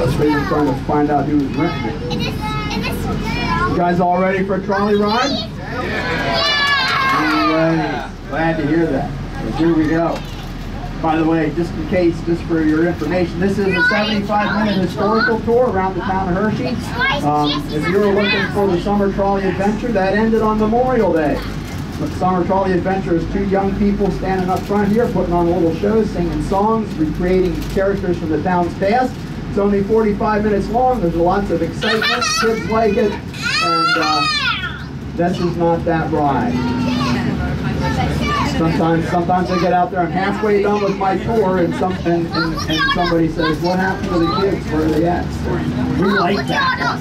So they were trying to find out who was renting it. You guys all ready for a trolley ride? Right. Glad to hear that. So here we go. By the way, just in case, just for your information, this is a 75-minute historical tour around the town of Hershey. Um, if you were looking for the Summer Trolley Adventure, that ended on Memorial Day. The Summer Trolley Adventure is two young people standing up front here, putting on little shows, singing songs, recreating characters from the town's past. It's only 45 minutes long. There's lots of excitement. Kids like it. And uh, this is not that ride. Sometimes, sometimes I get out there, I'm halfway done with my tour, and some and, and, and somebody says, "What happened to the kids? Where are they at?" So we like that.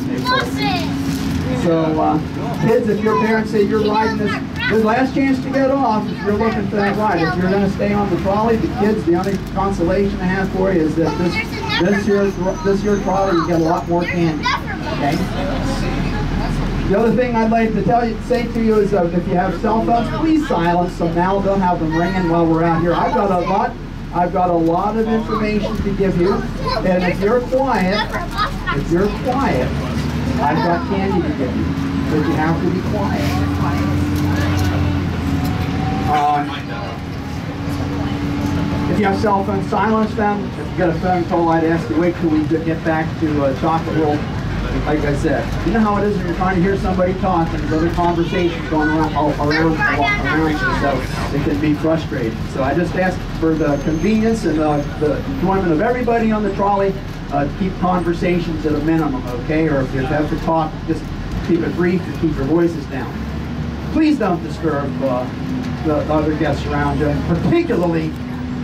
So, uh, kids, if your parents say you're riding this, the last chance to get off, if you're looking for that ride, if you're going to stay on the trolley, the kids, the only consolation I have for you is that this this year this year trolley you get a lot more candy. Okay. The other thing I'd like to tell you, say to you is uh, if you have cell phones, please silence them now. Don't have them ringing while we're out here. I've got a lot, I've got a lot of information to give you, and if you're quiet, if you're quiet, I've got candy to give you, but you have to be quiet. Um, if you have cell phones, silence them. If you get a phone call, I'd ask you wait till we get back to uh, Chocolate World like I said, you know how it is when you're trying to hear somebody talk and there's other conversations going around all around, around you, so it can be frustrating. So I just ask for the convenience and the, the enjoyment of everybody on the trolley, uh, keep conversations at a minimum, okay? Or if you have to talk, just keep it brief and keep your voices down. Please don't disturb uh, the other guests around you, and particularly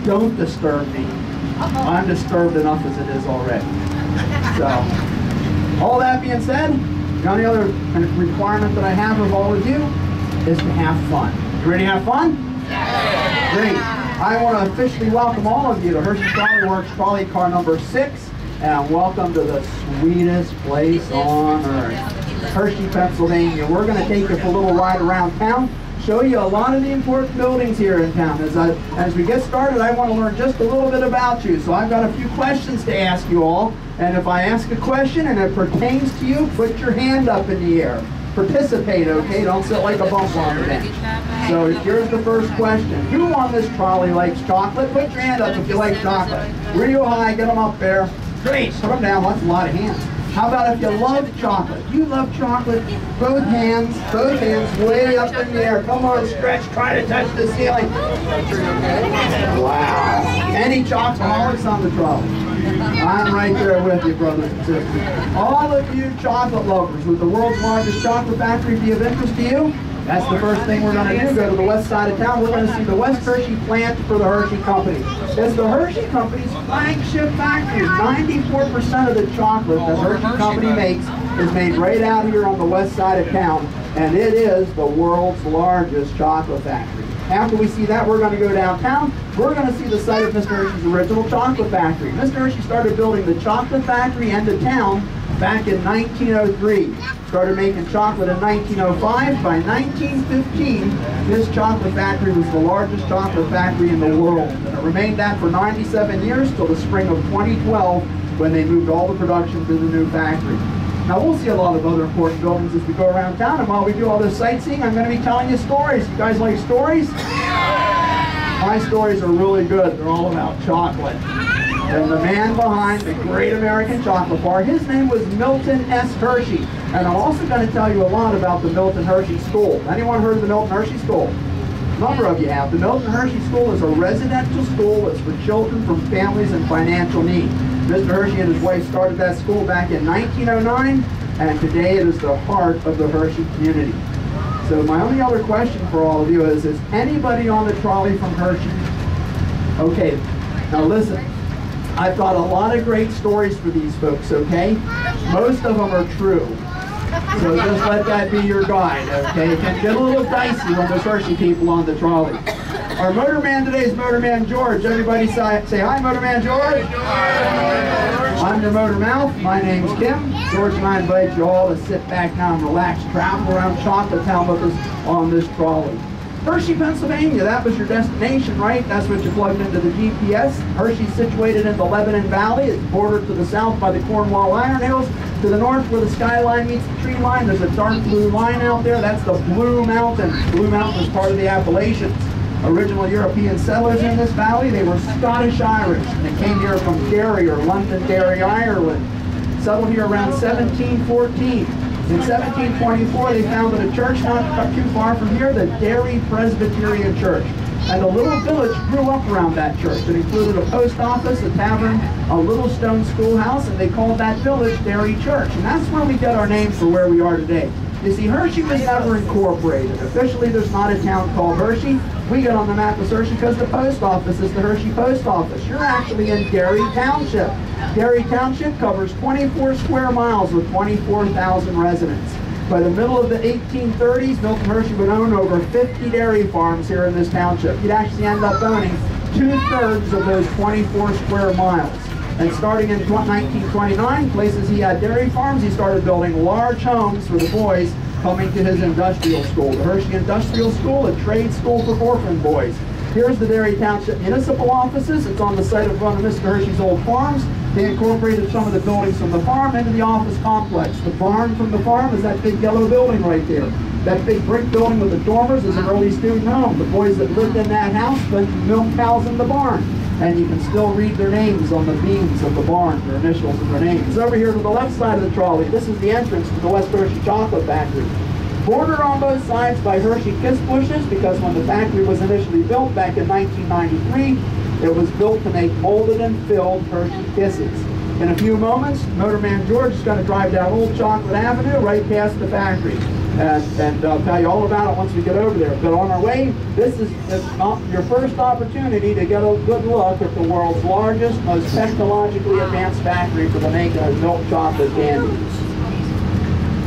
don't disturb me. I'm disturbed enough as it is already. So. All that being said, the only other requirement that I have of all of you is to have fun. You ready to have fun? Yeah. Great. I want to officially welcome all of you to Hershey Trolley Works trolley car number six, and welcome to the sweetest place on earth, Hershey, Pennsylvania. We're going to take you for a little ride around town show you a lot of the important buildings here in town. As, I, as we get started, I want to learn just a little bit about you. So I've got a few questions to ask you all. And if I ask a question and it pertains to you, put your hand up in the air. Participate, okay? Don't sit like a bump on the bench. So here's the first question. Who on this trolley likes chocolate? Put your hand up if you like chocolate. Real high, get them up there. Great, put them down. That's a lot of hands. How about if you love chocolate? You love chocolate, both hands, both hands way up in the air. Come on, stretch, try to touch the ceiling. Wow. Any chocolate on the trolley? I'm right there with you, brothers and sisters. All of you chocolate lovers, would the world's largest chocolate factory be of interest to you? That's the first thing we're going to do. Go to the west side of town. We're going to see the West Hershey plant for the Hershey Company. It's the Hershey Company's flagship factory. 94% of the chocolate that Hershey Company makes is made right out here on the west side of town. And it is the world's largest chocolate factory. After we see that, we're going to go downtown. We're going to see the site of Mr. Hershey's original chocolate factory. Mr. Hershey started building the chocolate factory and the town back in 1903. Started making chocolate in 1905. By 1915, this chocolate factory was the largest chocolate factory in the world. And it remained that for 97 years till the spring of 2012 when they moved all the production to the new factory. Now we'll see a lot of other important buildings as we go around town and while we do all this sightseeing I'm going to be telling you stories. You guys like stories? My stories are really good. They're all about chocolate. And the man behind the Great American Chocolate Bar, his name was Milton S. Hershey. And I'm also going to tell you a lot about the Milton Hershey School. Anyone heard of the Milton Hershey School? A number of you have. The Milton Hershey School is a residential school that's for children from families in financial need. Mr. Hershey and his wife started that school back in 1909, and today it is the heart of the Hershey community. So my only other question for all of you is, is anybody on the trolley from Hershey? Okay, now listen, I've got a lot of great stories for these folks, okay? Most of them are true. So just let that be your guide, okay? It can get a little dicey when there's Hershey people on the trolley. Our motorman today is Motorman George. Everybody say, say hi, Motorman George. I'm your motor mouth. My name's Kim. George and I invite you all to sit back now and relax, travel around Chocolate Town with us on this trolley. Hershey, Pennsylvania, that was your destination, right? That's what you plugged into the GPS. Hershey's situated in the Lebanon Valley. It's bordered to the south by the Cornwall Iron Hills. To the north where the skyline meets the tree line, there's a dark blue line out there. That's the Blue Mountain. Blue Mountain is part of the Appalachians. Original European settlers in this valley, they were Scottish Irish. They came here from Derry or Londonderry, Ireland. Settled here around 1714. In 1724, they founded a church not too far from here, the Derry Presbyterian Church. And a little village grew up around that church. It included a post office, a tavern, a little stone schoolhouse, and they called that village Derry Church. And that's where we get our name for where we are today. You see, Hershey was never incorporated. Officially, there's not a town called Hershey. We get on the map as Hershey because the post office is the Hershey Post Office. You're actually in Derry Township. Derry Township covers 24 square miles with 24,000 residents. By the middle of the 1830s, Milton Hershey would own over 50 dairy farms here in this township. He'd actually end up owning two-thirds of those 24 square miles. And starting in 1929, places he had dairy farms, he started building large homes for the boys coming to his industrial school, the Hershey Industrial School, a trade school for orphan boys. Here's the Derry Township municipal offices. It's on the site of one of Mr. Hershey's old farms. They incorporated some of the buildings from the farm into the office complex. The barn from the farm is that big yellow building right there. That big brick building with the dormers is an early student home. The boys that lived in that house spent milk cows in the barn and you can still read their names on the beams of the barn, their initials and their names. Over here to the left side of the trolley, this is the entrance to the West Hershey Chocolate Factory. Bordered on both sides by Hershey kiss bushes because when the factory was initially built back in 1993, it was built to make molded and filled Hershey Kisses. In a few moments, Motorman George is going to drive down Old Chocolate Avenue right past the factory and, and I'll tell you all about it once we get over there. But on our way, this is your first opportunity to get a good look at the world's largest, most technologically advanced factory for the making of milk chocolate candies.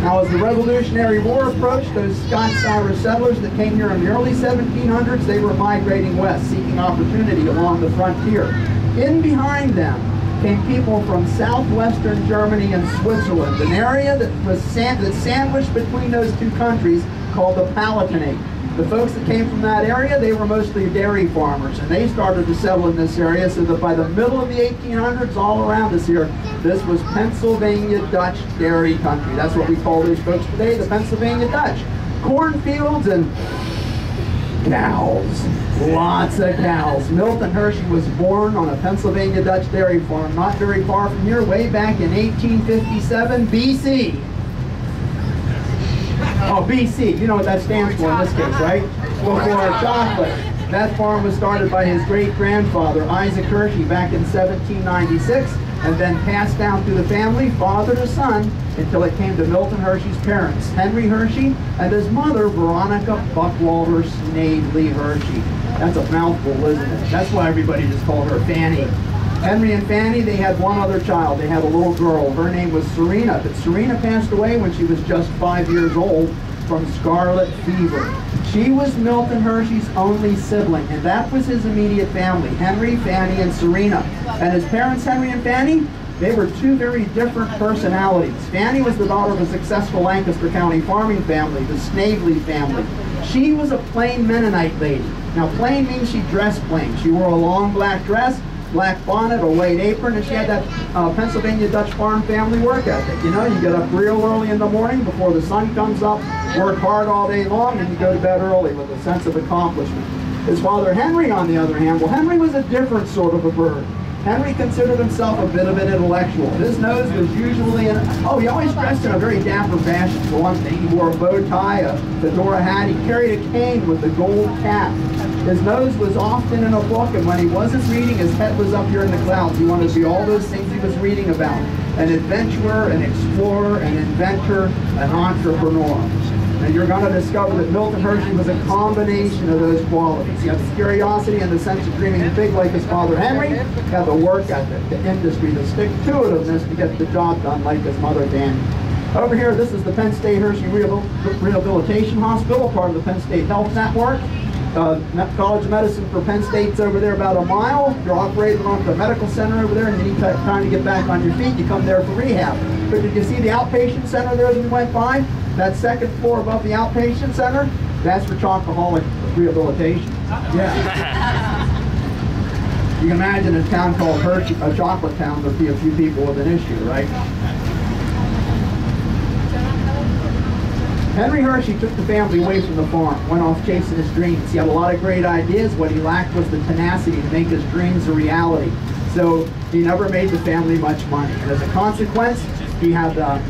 Now, as the Revolutionary War approached, those Scots-Irish settlers that came here in the early 1700s, they were migrating west, seeking opportunity along the frontier. In behind them came people from southwestern Germany and Switzerland, an area that was sand that sandwiched between those two countries called the Palatinate. The folks that came from that area, they were mostly dairy farmers, and they started to settle in this area so that by the middle of the 1800s, all around us here, this was Pennsylvania Dutch dairy country. That's what we call these folks today, the Pennsylvania Dutch. Cornfields and cows. Lots of cows. Milton Hershey was born on a Pennsylvania Dutch dairy farm not very far from here, way back in 1857 BC. Oh, BC. You know what that stands for in this case, right? Before chocolate. That farm was started by his great-grandfather, Isaac Hershey, back in 1796 and then passed down through the family, father to son, until it came to Milton Hershey's parents, Henry Hershey, and his mother, Veronica Buckwalter Snavely Hershey. That's a mouthful, isn't it? That's why everybody just called her Fanny. Henry and Fanny, they had one other child. They had a little girl. Her name was Serena, but Serena passed away when she was just five years old from scarlet fever. She was Milton Hershey's only sibling, and that was his immediate family, Henry, Fanny, and Serena. And his parents, Henry and Fanny, they were two very different personalities. Fanny was the daughter of a successful Lancaster County farming family, the Snavely family. She was a plain Mennonite lady. Now, plain means she dressed plain. She wore a long black dress, black bonnet, a white apron, and she had that uh, Pennsylvania Dutch farm family work ethic. You know, you get up real early in the morning before the sun comes up, work hard all day long, and you go to bed early with a sense of accomplishment. His father Henry, on the other hand, well, Henry was a different sort of a bird. Henry considered himself a bit of an intellectual. His nose was usually in, oh, he always dressed in a very dapper fashion, for one thing. He wore a bow tie, a fedora hat. He carried a cane with a gold cap. His nose was often in a book, and when he wasn't reading, his head was up here in the clouds. He wanted to be all those things he was reading about. An adventurer, an explorer, an inventor, an entrepreneur. And you're going to discover that Milton Hershey was a combination of those qualities. He had the curiosity and the sense of dreaming big like his father Henry. He had the work ethic, the industry, the stick-to-itiveness to get the job done like his mother Fanny. Over here, this is the Penn State Hershey Rehabilitation Hospital, part of the Penn State Health Network. Uh, College of Medicine for Penn State's over there about a mile. You're operating on the medical center over there and you need time to get back on your feet. You come there for rehab. But did you see the outpatient center there as we went by? That second floor above the outpatient center, that's for chocoholic rehabilitation. Yeah. you can imagine a town called Hershey, a chocolate town, there'd be a few people with an issue, right? Henry Hershey took the family away from the farm, went off chasing his dreams. He had a lot of great ideas. What he lacked was the tenacity to make his dreams a reality. So he never made the family much money. And as a consequence, he had uh,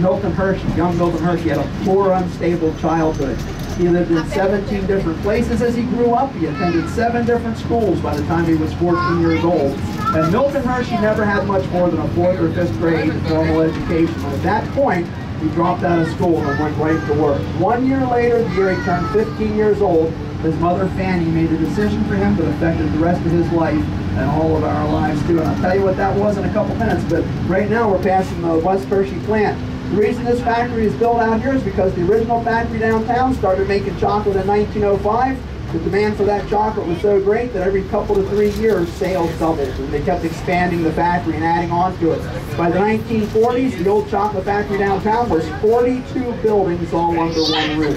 Milton Hershey, young Milton Hershey, had a poor, unstable childhood. He lived in 17 different places as he grew up. He attended seven different schools by the time he was 14 years old. And Milton Hershey never had much more than a fourth or fifth grade formal education. At that point, he dropped out of school and went right to work. One year later, the year he turned 15 years old, his mother Fanny made a decision for him that affected the rest of his life and all of our lives too. And I'll tell you what that was in a couple minutes, but right now we're passing the West Hershey plant. The reason this factory is built out here is because the original factory downtown started making chocolate in 1905 the demand for that chocolate was so great that every couple to three years sales doubled and they kept expanding the factory and adding on to it. By the 1940s, the old chocolate factory downtown was 42 buildings all under one roof.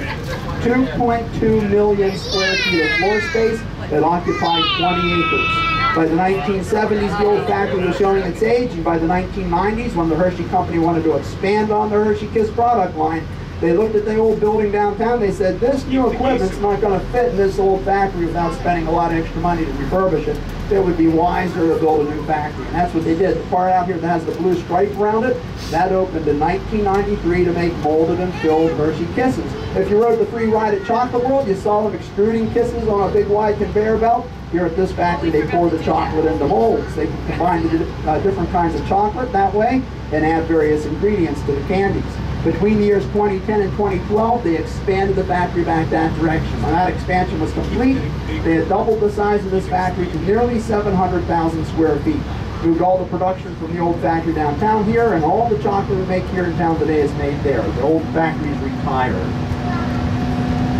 2.2 million square feet of floor space that occupied 20 acres. By the 1970s, the old factory was showing its age, and by the 1990s, when the Hershey Company wanted to expand on the Hershey Kiss product line, they looked at the old building downtown. They said, this new equipment's not going to fit in this old factory without spending a lot of extra money to refurbish it. It would be wiser to build a new factory. And that's what they did. The part out here that has the blue stripe around it, that opened in 1993 to make molded and filled Hershey Kisses. If you rode the free ride at Chocolate World, you saw them extruding kisses on a big wide conveyor belt. Here at this factory, they pour the chocolate into molds. They combine the uh, different kinds of chocolate that way and add various ingredients to the candies. Between the years 2010 and 2012, they expanded the factory back that direction. When that expansion was complete, they had doubled the size of this factory to nearly 700,000 square feet. Moved all the production from the old factory downtown here, and all the chocolate we make here in town today is made there. The old factory is retired.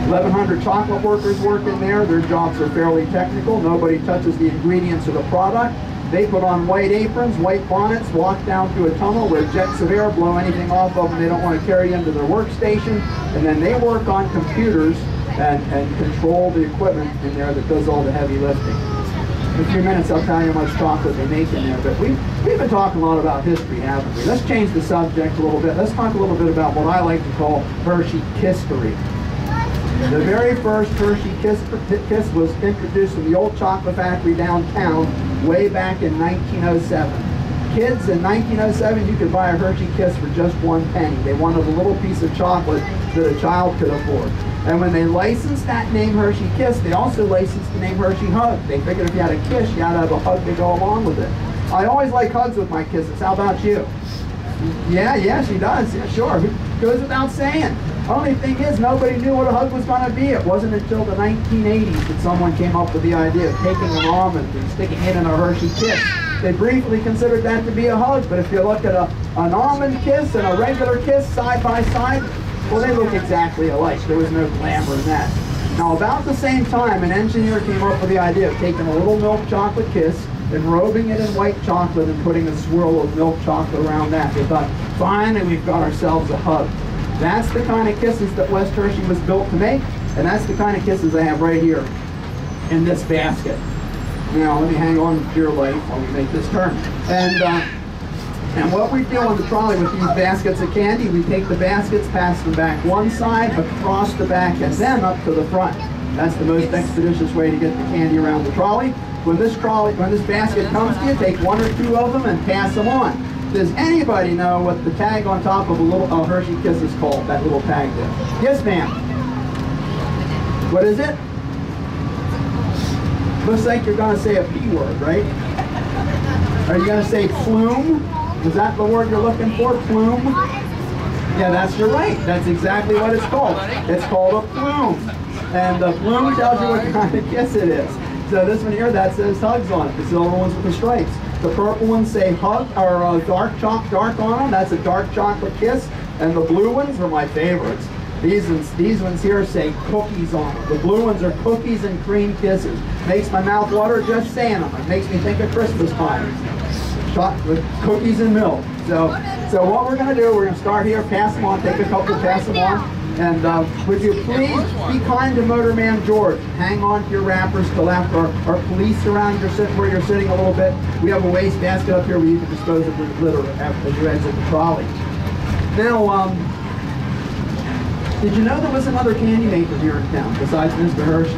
1,100 chocolate workers work in there. Their jobs are fairly technical. Nobody touches the ingredients of the product. They put on white aprons, white bonnets, walk down through a tunnel where jets of air blow anything off of them they don't want to carry into their workstation. And then they work on computers and, and control the equipment in there that does all the heavy lifting. In a few minutes I'll tell you how much chocolate they make in there. But we've, we've been talking a lot about history, haven't we? Let's change the subject a little bit. Let's talk a little bit about what I like to call Hershey history. The very first Hershey Kiss, Kiss was introduced in the old chocolate factory downtown way back in 1907. Kids, in 1907, you could buy a Hershey Kiss for just one penny. They wanted a little piece of chocolate that a child could afford. And when they licensed that name Hershey Kiss, they also licensed the name Hershey Hug. They figured if you had a kiss, you had to have a hug to go along with it. I always like hugs with my kisses. How about you? Yeah, yeah, she does. Yeah, sure. Goes without saying. Only thing is, nobody knew what a hug was going to be. It wasn't until the 1980s that someone came up with the idea of taking an almond and sticking it in a Hershey kiss. They briefly considered that to be a hug, but if you look at a, an almond kiss and a regular kiss side by side, well, they look exactly alike. There was no glamour in that. Now, about the same time, an engineer came up with the idea of taking a little milk chocolate kiss, enrobing it in white chocolate, and putting a swirl of milk chocolate around that. They thought, finally, we've got ourselves a hug. That's the kind of kisses that West Hershey was built to make, and that's the kind of kisses I have right here in this basket. Now, let me hang on to your light while we make this turn. And, uh, and what we do on the trolley with these baskets of candy, we take the baskets, pass them back one side, across the back, and then up to the front. That's the most expeditious way to get the candy around the trolley. When this trolley, when this basket comes to you, take one or two of them and pass them on. Does anybody know what the tag on top of a little a Hershey Kiss is called? That little tag there. Yes, ma'am. What is it? Looks like you're going to say a P word, right? Are you to say plume? Is that the word you're looking for? Plume? Yeah, that's you're right. That's exactly what it's called. It's called a plume. And the plume tells you what kind of kiss it is. So this one here, that says hugs on it. It's The only ones with the stripes. The purple ones say hug or uh, dark chalk dark on them. That's a dark chocolate kiss. And the blue ones are my favorites. These ones, these ones here say cookies on them. The blue ones are cookies and cream kisses. Makes my mouth water just saying them. It makes me think of Christmas time. with cookies and milk. So, so what we're going to do, we're to start here, pass them on, take a couple, pass them on. And uh, would you please be kind to Motorman George? Hang on to your wrappers till after our, our police around your sit where you're sitting a little bit. We have a waste basket up here where you can dispose of the litter after you exit the trolley. Now, um, did you know there was another candy maker here in town besides Mr. Hershey?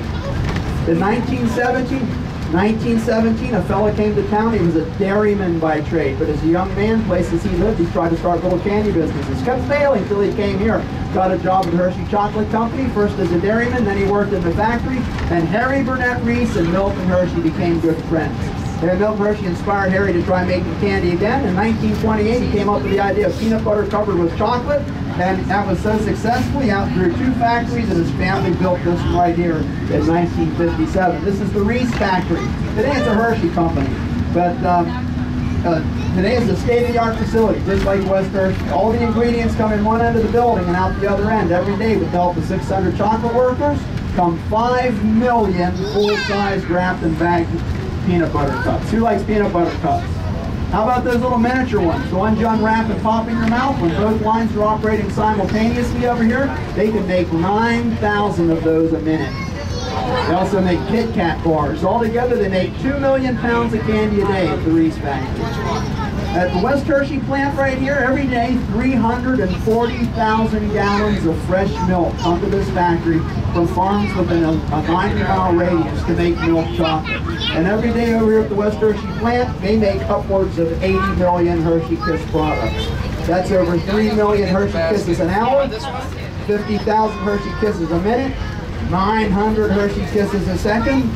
In 1917, 1917, a fellow came to town. He was a dairyman by trade, but as a young man, places he lived, he tried to start little candy businesses. Kept failing until he came here. Got a job at Hershey Chocolate Company, first as a dairyman, then he worked in the factory. And Harry Burnett Reese and Milton Hershey became good friends. And Milton Hershey inspired Harry to try making candy again. In 1928, he came up with the idea of peanut butter covered with chocolate. And that was so successful, he outgrew two factories and his family built this right here in 1957. This is the Reese factory. Today it's a Hershey company. But um, uh, today is a state-of-the-art facility, just like West Hershey. All the ingredients come in one end of the building and out the other end. Every day with the help of 600 chocolate workers, come 5 million full-size wrapped and bagged peanut butter cups. Who likes peanut butter cups? How about those little miniature ones? The ones you unwrap and pop in your mouth when both lines are operating simultaneously over here? They can make 9,000 of those a minute. They also make Kit Kat bars. Altogether, they make 2 million pounds of candy a day at the Reese factory. At the West Hershey plant right here, every day, 340,000 gallons of fresh milk come to this factory from farms within a, a 90 mile radius to make milk chocolate. And every day over here at the West Hershey plant, they make upwards of 80 million Hershey Kiss products. That's over 3 million Hershey Kisses an hour, 50,000 Hershey Kisses a minute, 900 Hershey Kisses a second.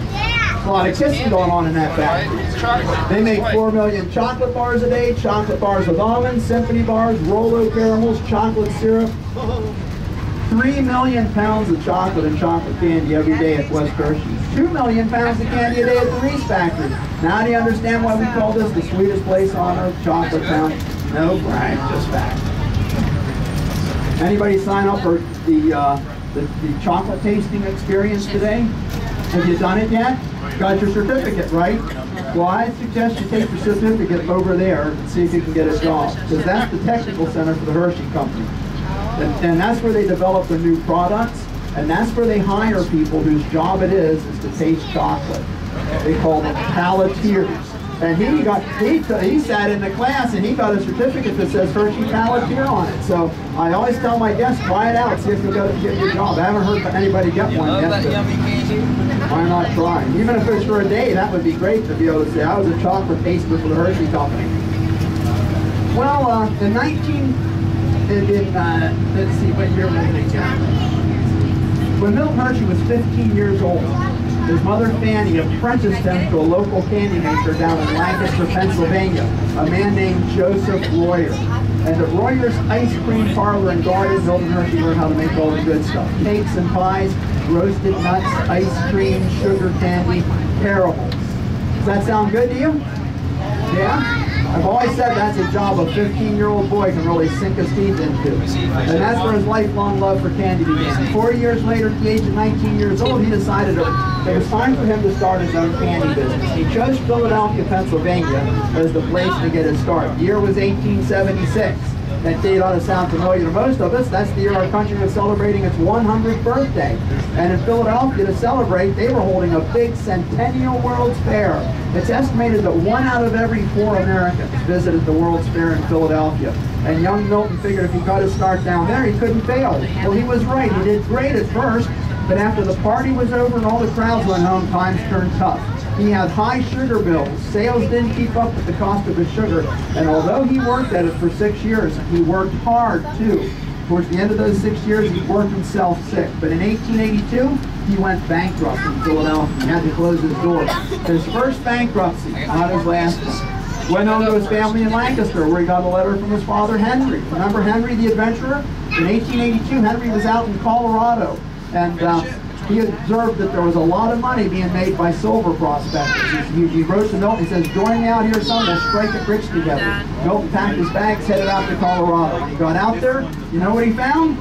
A lot of kissing going on in that factory. They make 4 million chocolate bars a day, chocolate bars with almonds, symphony bars, Rolo caramels, chocolate syrup. 3 million pounds of chocolate and chocolate candy every day at West Hershey's. 2 million pounds of candy a day at the Reese factory. Now do you understand why we call this the sweetest place on earth, Chocolate Town? No brag, just fact. Anybody sign up for the, uh, the, the chocolate tasting experience today? Have you done it yet? Got your certificate, right? Well, I suggest you take your certificate over there and see if you can get a job. Because that's the technical center for the Hershey Company. And, and that's where they develop their new products. And that's where they hire people whose job it is, is to taste chocolate. They call them palateers. And he got he, he sat in the class and he got a certificate that says Hershey Palatier on it. So I always tell my guests, try it out, see if you'll get, get your job. I haven't heard anybody get one yet. Why not try? Even if it's for a day, that would be great to be able to say, I was a chocolate taster for the Hershey Company. Well, uh, in 19, in, in uh, let's see, what year was it? When Milton Hershey was 15 years old, his mother Fanny apprenticed him to a local candy maker down in Lancaster, Pennsylvania, a man named Joseph Royer. And at Royer's Ice Cream Parlor and Garden, Milton Hershey learned how to make all the good stuff. Cakes and pies, roasted nuts, ice cream, sugar candy, parables. Does that sound good to you? Yeah? I've always said that's a job a 15-year-old boy can really sink his teeth into. And that's where his lifelong love for candy began. Four years later, at the age of 19 years old, he decided it was time for him to start his own candy business. He chose Philadelphia, Pennsylvania as the place to get his start. The year was 1876. That date ought to sound familiar to most of us. That's the year our country was celebrating its 100th birthday. And in Philadelphia, to celebrate, they were holding a big Centennial World's Fair. It's estimated that one out of every four Americans visited the World's Fair in Philadelphia. And young Milton figured if he got his start down there, he couldn't fail. Well, he was right. He did great at first, but after the party was over and all the crowds went home, times turned tough. He had high sugar bills. Sales didn't keep up with the cost of his sugar. And although he worked at it for six years, he worked hard too. Towards the end of those six years, he worked himself sick. But in 1882, he went bankrupt in Philadelphia. He had to close his doors. His first bankruptcy, not his last one. Went home to his family in Lancaster, where he got a letter from his father, Henry. Remember Henry the adventurer? In 1882, Henry was out in Colorado. And uh, he observed that there was a lot of money being made by silver prospectors. He, he wrote to Milton, he says, join me out here son, we'll strike it rich together. Milton packed his bags, headed out to Colorado. He got out there, you know what he found?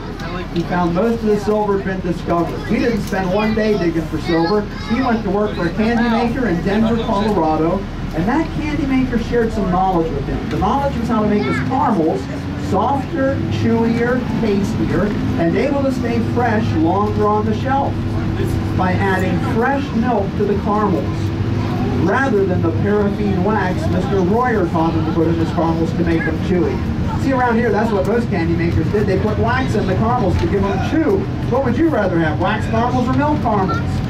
He found most of the silver had been discovered. He didn't spend one day digging for silver. He went to work for a candy maker in Denver, Colorado, and that candy maker shared some knowledge with him. The knowledge was how to make his caramels softer, chewier, tastier, and able to stay fresh longer on the shelf by adding fresh milk to the caramels rather than the paraffin wax Mr. Royer taught them to put in his caramels to make them chewy. See around here, that's what most candy makers did. They put wax in the caramels to give them chew. What would you rather have, wax caramels or milk caramels?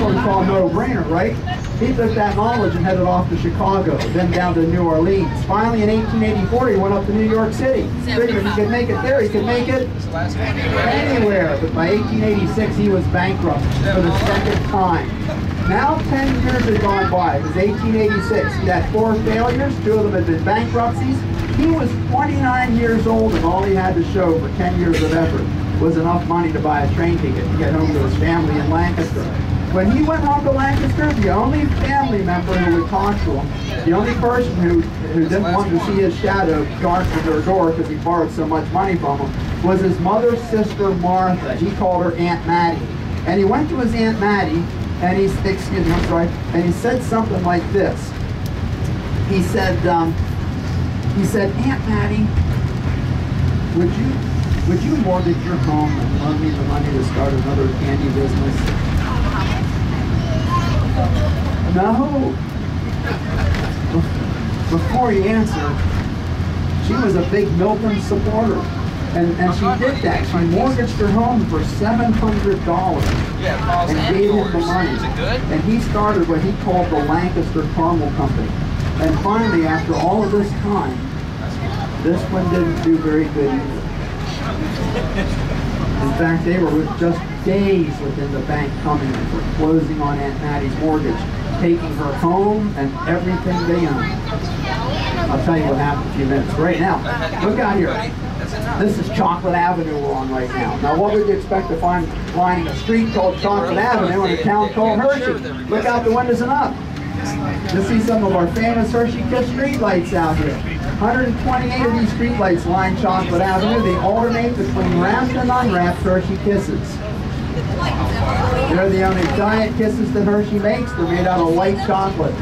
That's what we no-brainer, right? He took that knowledge and headed off to Chicago, then down to New Orleans. Finally, in 1884, he went up to New York City. Figured he could make it there, he could make it anywhere. But by 1886, he was bankrupt for the second time. Now 10 years had gone by. It was 1886. He had four failures. Two of them had been bankruptcies. He was 29 years old, and all he had to show for 10 years of effort was enough money to buy a train ticket to get home to his family in Lancaster. When he went home to Lancaster, the only family member who would talk to him, the only person who, who didn't want to see his shadow darken their door because he borrowed so much money from him, was his mother's sister Martha. He called her Aunt Mattie. And he went to his Aunt Mattie, and he, excuse me, I'm sorry, and he said something like this. He said, um, he said, Aunt Mattie, would you, would you mortgage your home and loan me the money to start another candy business? No. Before he answered, she was a big Milton supporter. And, and she did that. She mortgaged her home for $700 Yeah, and gave him the money. Is it good? And he started what he called the Lancaster Caramel Company. And finally, after all of this time, this one didn't do very good either. In fact, they were just days within the bank coming and for closing on Aunt Mattie's mortgage, taking her home and everything they owned. I'll tell you what happened in a few minutes. Right now, look out here. This is Chocolate Avenue we're on right now. Now, what would you expect to find lining a street called Chocolate Avenue in a town called Hershey? Look out the windows and up. You'll see some of our famous Hershey Kiss streetlights out here. 128 of these streetlights line Chocolate Avenue. They alternate between wrapped and unwrapped Hershey Kisses. They're the only giant kisses that Hershey makes. They're made out of white chocolate.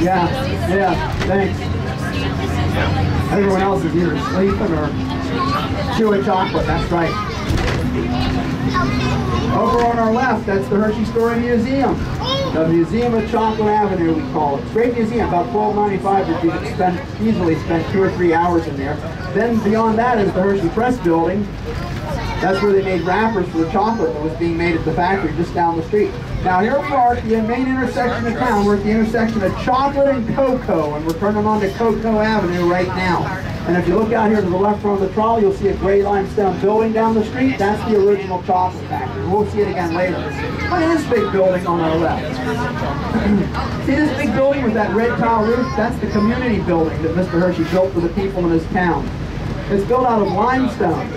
Yeah, yeah, thanks. Everyone else is either sleeping or chewing chocolate, that's right. Over on our left, that's the Hershey Story Museum. The Museum of Chocolate Avenue, we call it. It's a great museum, about $12.95, but you can spend, easily spend two or three hours in there. Then beyond that is the Hershey Press Building. That's where they made wrappers for the chocolate that was being made at the factory just down the street. Now here we are at the main intersection of town. We're at the intersection of Chocolate and Cocoa, and we're turning on to Cocoa Avenue right now. And if you look out here to the left front of the trolley, you'll see a gray limestone building down the street. That's the original chocolate factory. We'll see it again later. Look at this big building on our left. see this big building with that red tile roof? That's the community building that Mr. Hershey built for the people in his town. It's built out of limestone.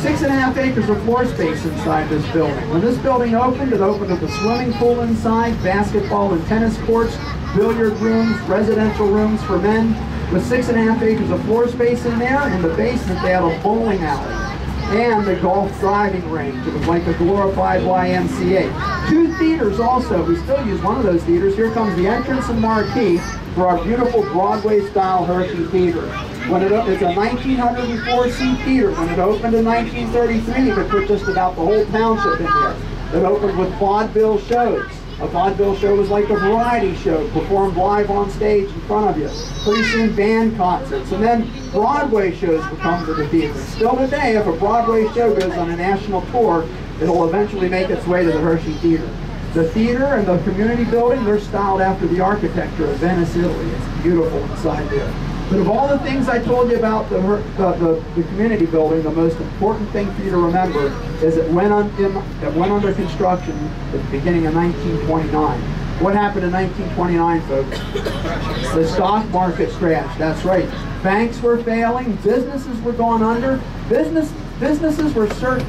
Six and a half acres of floor space inside this building. When this building opened, it opened with a swimming pool inside, basketball and tennis courts, billiard rooms, residential rooms for men, with six and a half acres of floor space in there. In the basement, they had a bowling alley and a golf driving range. It was like a glorified YMCA. Two theaters also. We still use one of those theaters. Here comes the entrance and marquee for our beautiful Broadway-style Hershey Theater. When it, it's a 1904-seat theater. When it opened in 1933, it could put just about the whole township in there. It opened with vaudeville shows. A vaudeville show was like a variety show, performed live on stage in front of you. Pretty soon band concerts, and then Broadway shows would come to the theater. Still today, if a Broadway show goes on a national tour, it'll eventually make its way to the Hershey Theater. The theater and the community building, they're styled after the architecture of Venice, Italy. It's beautiful inside there. But of all the things I told you about the, the, the, the community building, the most important thing for you to remember is it went, on, in, it went under construction at the beginning of 1929. What happened in 1929, folks? The stock market crashed, that's right. Banks were failing, businesses were going under, business businesses were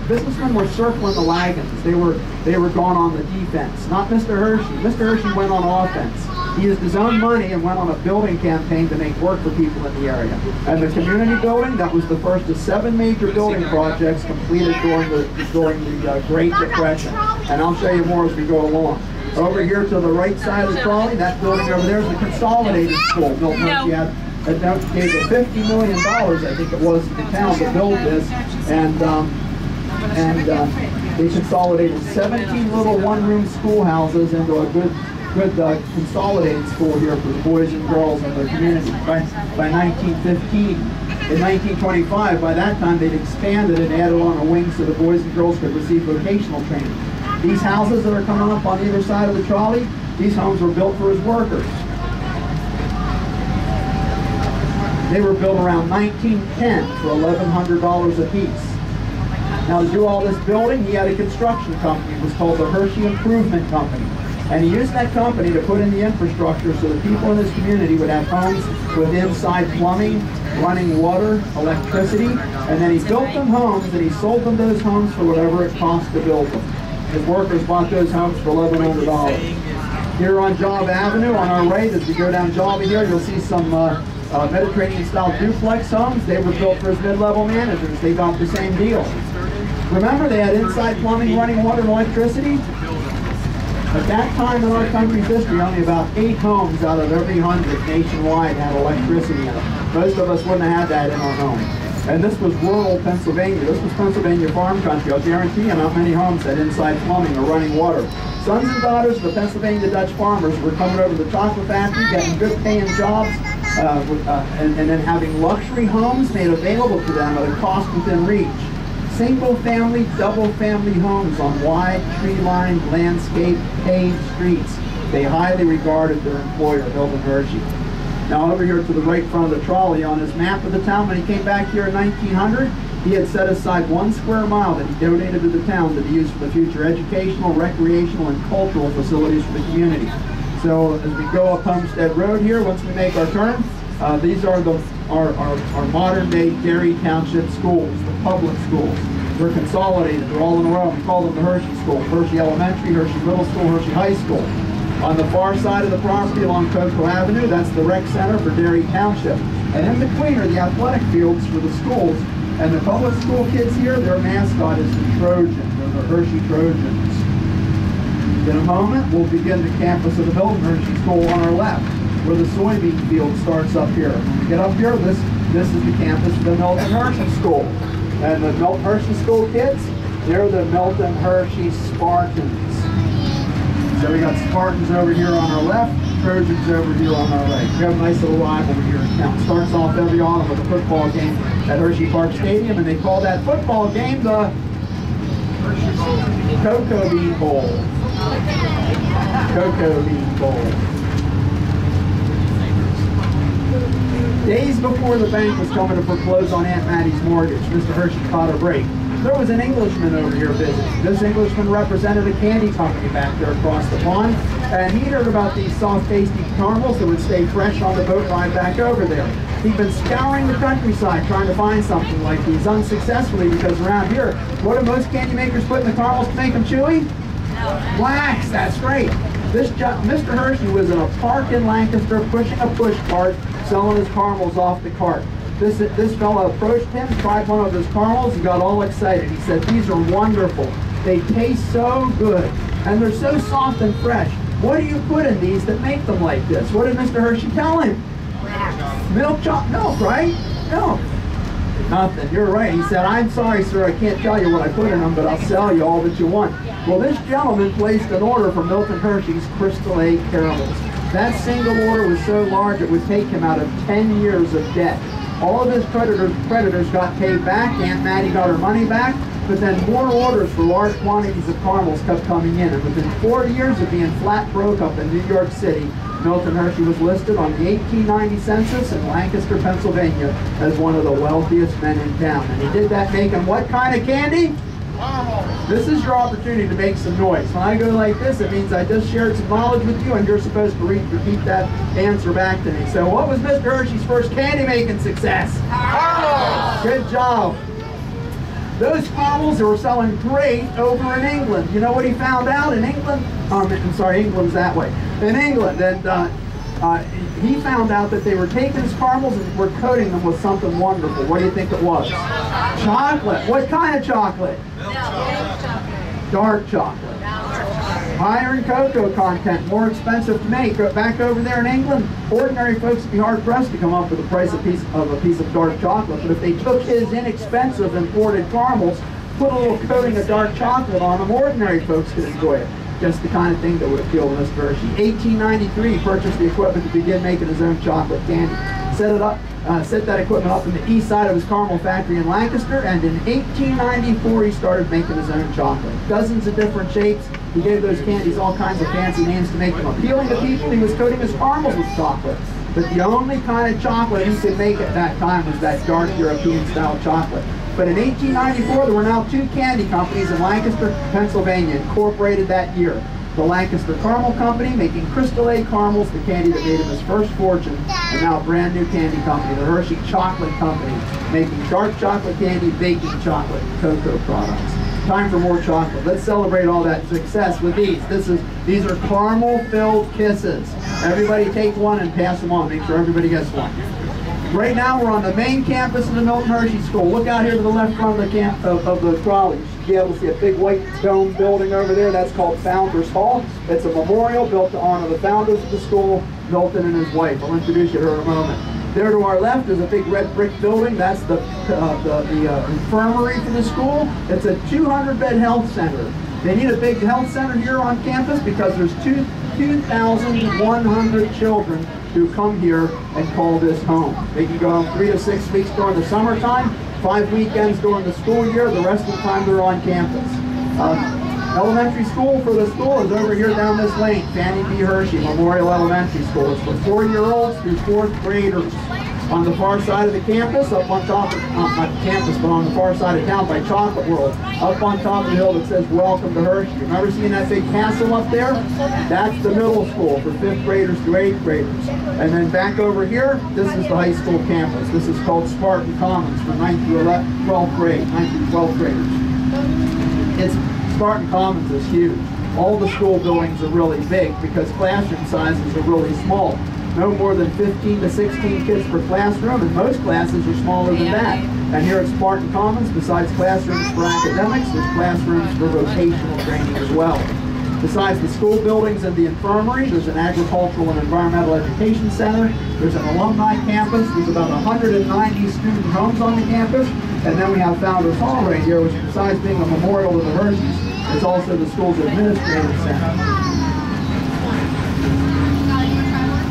businessmen were circling the wagons. They were they were going on the defense. Not Mr. Hershey. Mr. Hershey went on offense. He used his own money and went on a building campaign to make work for people in the area. And the community building, that was the first of seven major building projects completed during the during the uh, Great Depression. And I'll show you more as we go along. Over here to the right side of the trolley, that building over there is the Consolidated School. Milton Hershey had and that gave it fifty million dollars, I think it was, to the town to build this, and, um, and, uh, they consolidated seventeen little one-room schoolhouses into a good, good, uh, consolidated school here for the boys and girls in the community by, by nineteen fifteen. In 1925, by that time, they'd expanded and added on a wing so the boys and girls could receive vocational training. These houses that are coming up on either side of the trolley, these homes were built for his workers. They were built around 1910 for $1,100 a piece. Now to do all this building, he had a construction company. It was called the Hershey Improvement Company. And he used that company to put in the infrastructure so the people in this community would have homes with inside plumbing, running water, electricity, and then he built them homes and he sold them those homes for whatever it cost to build them. His workers bought those homes for $1,100. Here on Java Avenue, on our right, as we go down Java here, you'll see some uh, uh, Mediterranean-style duplex homes. They were built for his mid-level managers. They got the same deal. Remember, they had inside plumbing, running water, and electricity? At that time in our country's history, only about eight homes out of every hundred nationwide had electricity in them. Most of us wouldn't have had that in our home. And this was rural Pennsylvania. This was Pennsylvania farm country. I'll guarantee you not many homes had inside plumbing or running water. Sons and daughters of the Pennsylvania Dutch farmers were coming over to the chocolate factory, getting good paying jobs, uh, uh, and, and then having luxury homes made available to them at a cost within reach single family, double family homes on wide tree-lined, landscape, paved streets. They highly regarded their employer, Milton Hershey. Now over here to the right front of the trolley on his map of the town, when he came back here in 1900, he had set aside one square mile that he donated to the town to be used for the future educational, recreational, and cultural facilities for the community. So as we go up Homestead Road here, once we make our turn, uh, these are the our, our, our modern day Derry Township schools, the public schools. They're consolidated, they're all in a row. We call them the Hershey School, Hershey Elementary, Hershey Middle School, Hershey High School. On the far side of the property along Cocoa Avenue, that's the rec center for Derry Township. And in between are the athletic fields for the schools. And the public school kids here, their mascot is the Trojans, or the Hershey Trojans. In a moment, we'll begin the campus of the Milton Hershey School on our left where the soybean field starts up here. When we get up here, this, this is the campus of the Milton Hershey School. And the Milton Hershey School kids, they're the Milton Hershey Spartans. So we got Spartans over here on our left, Trojans over here on our right. We have a nice little rivalry here in town. Starts off every autumn with a football game at Hershey Park Stadium, and they call that football game the Cocoa Bean Bowl. Cocoa Bean Bowl. Days before the bank was coming to foreclose on Aunt Mattie's mortgage, Mr. Hershey caught a break. There was an Englishman over here visiting. This Englishman represented a candy company back there across the pond, and he heard about these soft, tasty caramels that would stay fresh on the boat ride back over there. He'd been scouring the countryside trying to find something like these unsuccessfully because around here, what do most candy makers put in the caramels to make them chewy? Wax, that's great. This Mr. Hershey was in a park in Lancaster pushing a push cart selling his caramels off the cart. This, this fellow approached him, tried one of his caramels, and got all excited. He said, these are wonderful. They taste so good, and they're so soft and fresh. What do you put in these that make them like this? What did Mr. Hershey tell him? Milk chocolate milk, right? Milk. Nothing. You're right. He said, I'm sorry, sir, I can't tell you what I put in them, but I'll sell you all that you want. Well, this gentleman placed an order for Milton Hershey's Crystal A caramels. That single order was so large it would take him out of 10 years of debt. All of his creditors, creditors got paid back, Aunt Mattie got her money back, but then more orders for large quantities of caramels kept coming in. And within four years of being flat broke up in New York City, Milton Hershey was listed on the 1890 census in Lancaster, Pennsylvania as one of the wealthiest men in town. And he did that making what kind of candy? This is your opportunity to make some noise. When I go like this, it means I just shared some knowledge with you and you're supposed to re repeat that answer back to me. So what was Mr. Hershey's first candy making success? Caramels! Good job. Those caramels were selling great over in England. You know what he found out in England? Um, I'm sorry, England's that way. In England, that uh, uh, he found out that they were taking his caramels and were coating them with something wonderful. What do you think it was? Chocolate. What kind of chocolate? Dark chocolate. Higher in cocoa content, more expensive to make. Back over there in England, ordinary folks would be hard pressed to come up with the price of, piece, of a piece of dark chocolate. But if they took his inexpensive imported caramels, put a little coating of dark chocolate on them, ordinary folks could enjoy it. Just the kind of thing that would appeal to Mr. Hershey. 1893, he purchased the equipment to begin making his own chocolate candy. Set it up, uh, set that equipment up in the east side of his caramel factory in Lancaster, and in 1894 he started making his own chocolate. Dozens of different shapes. He gave those candies all kinds of fancy names to make them appealing to people. He was coating his caramels with chocolate. But the only kind of chocolate he could make at that time was that dark European style chocolate. But in 1894, there were now two candy companies in Lancaster, Pennsylvania, incorporated that year. The Lancaster Caramel Company, making Crystal A caramels, the candy that made him his first fortune, and now a brand new candy company, the Hershey Chocolate Company, making dark chocolate candy, baking chocolate, cocoa products. Time for more chocolate. Let's celebrate all that success with these. This is These are caramel-filled kisses. Everybody take one and pass them on. Make sure everybody gets one. Right now we're on the main campus of the Milton Hershey School. Look out here to the left front of the camp of, of the trolley. You should be able to see a big white dome building over there. That's called Founders Hall. It's a memorial built to honor the founders of the school, Milton and his wife. I'll introduce you to her in a moment. There to our left is a big red brick building. That's the, uh, the, the uh, infirmary for the school. It's a 200-bed health center. They need a big health center here on campus because there's 2,100 children who come here and call this home. They can go three to six weeks during the summertime, five weekends during the school year, the rest of the time they're on campus. Uh, elementary school for the school is over here down this lane, Fanny B. Hershey Memorial Elementary School. It's for four-year-olds through fourth graders on the far side of the campus, up on top of, not campus, but on the far side of town by Chocolate World, up on top of the hill that says, welcome to Hershey. Remember seeing that big castle up there? That's the middle school for fifth graders to eighth graders. And then back over here, this is the high school campus. This is called Spartan Commons for 9th through 11th, 12th grade, 9th through 12th graders. It's, Spartan Commons is huge. All the school buildings are really big because classroom sizes are really small no more than 15 to 16 kids per classroom, and most classes are smaller than that. And here at Spartan Commons, besides classrooms for academics, there's classrooms for vocational training as well. Besides the school buildings and the infirmary, there's an agricultural and environmental education center, there's an alumni campus, there's about 190 student homes on the campus, and then we have Founders Hall right here, which besides being a memorial to the Hersheys, it's also the school's administrative center.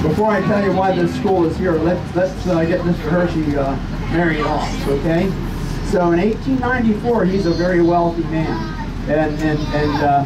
Before I tell you why this school is here, let's, let's uh, get Mr. Hershey uh, married off, okay? So in 1894, he's a very wealthy man. And, and, and, uh,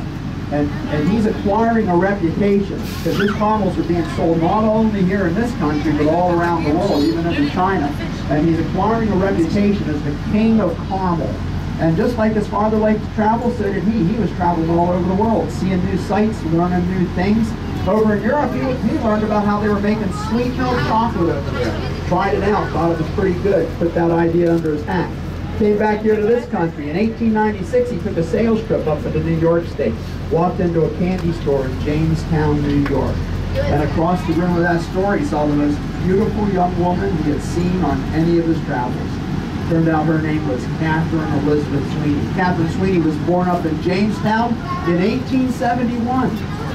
and, and he's acquiring a reputation because his caramels are being sold not only here in this country, but all around the world, even in China. And he's acquiring a reputation as the king of caramel. And just like his father liked to travel, so did he. He was traveling all over the world, seeing new sights, learning new things. Over in Europe, he, he learned about how they were making sweet milk chocolate over there. Tried it out, thought it was pretty good, put that idea under his hat. Came back here to this country. In 1896, he took a sales trip up into New York State. Walked into a candy store in Jamestown, New York. And across the room of that store, he saw the most beautiful young woman he had seen on any of his travels. Turned out her name was Catherine Elizabeth Sweeney. Catherine Sweeney was born up in Jamestown in 1871.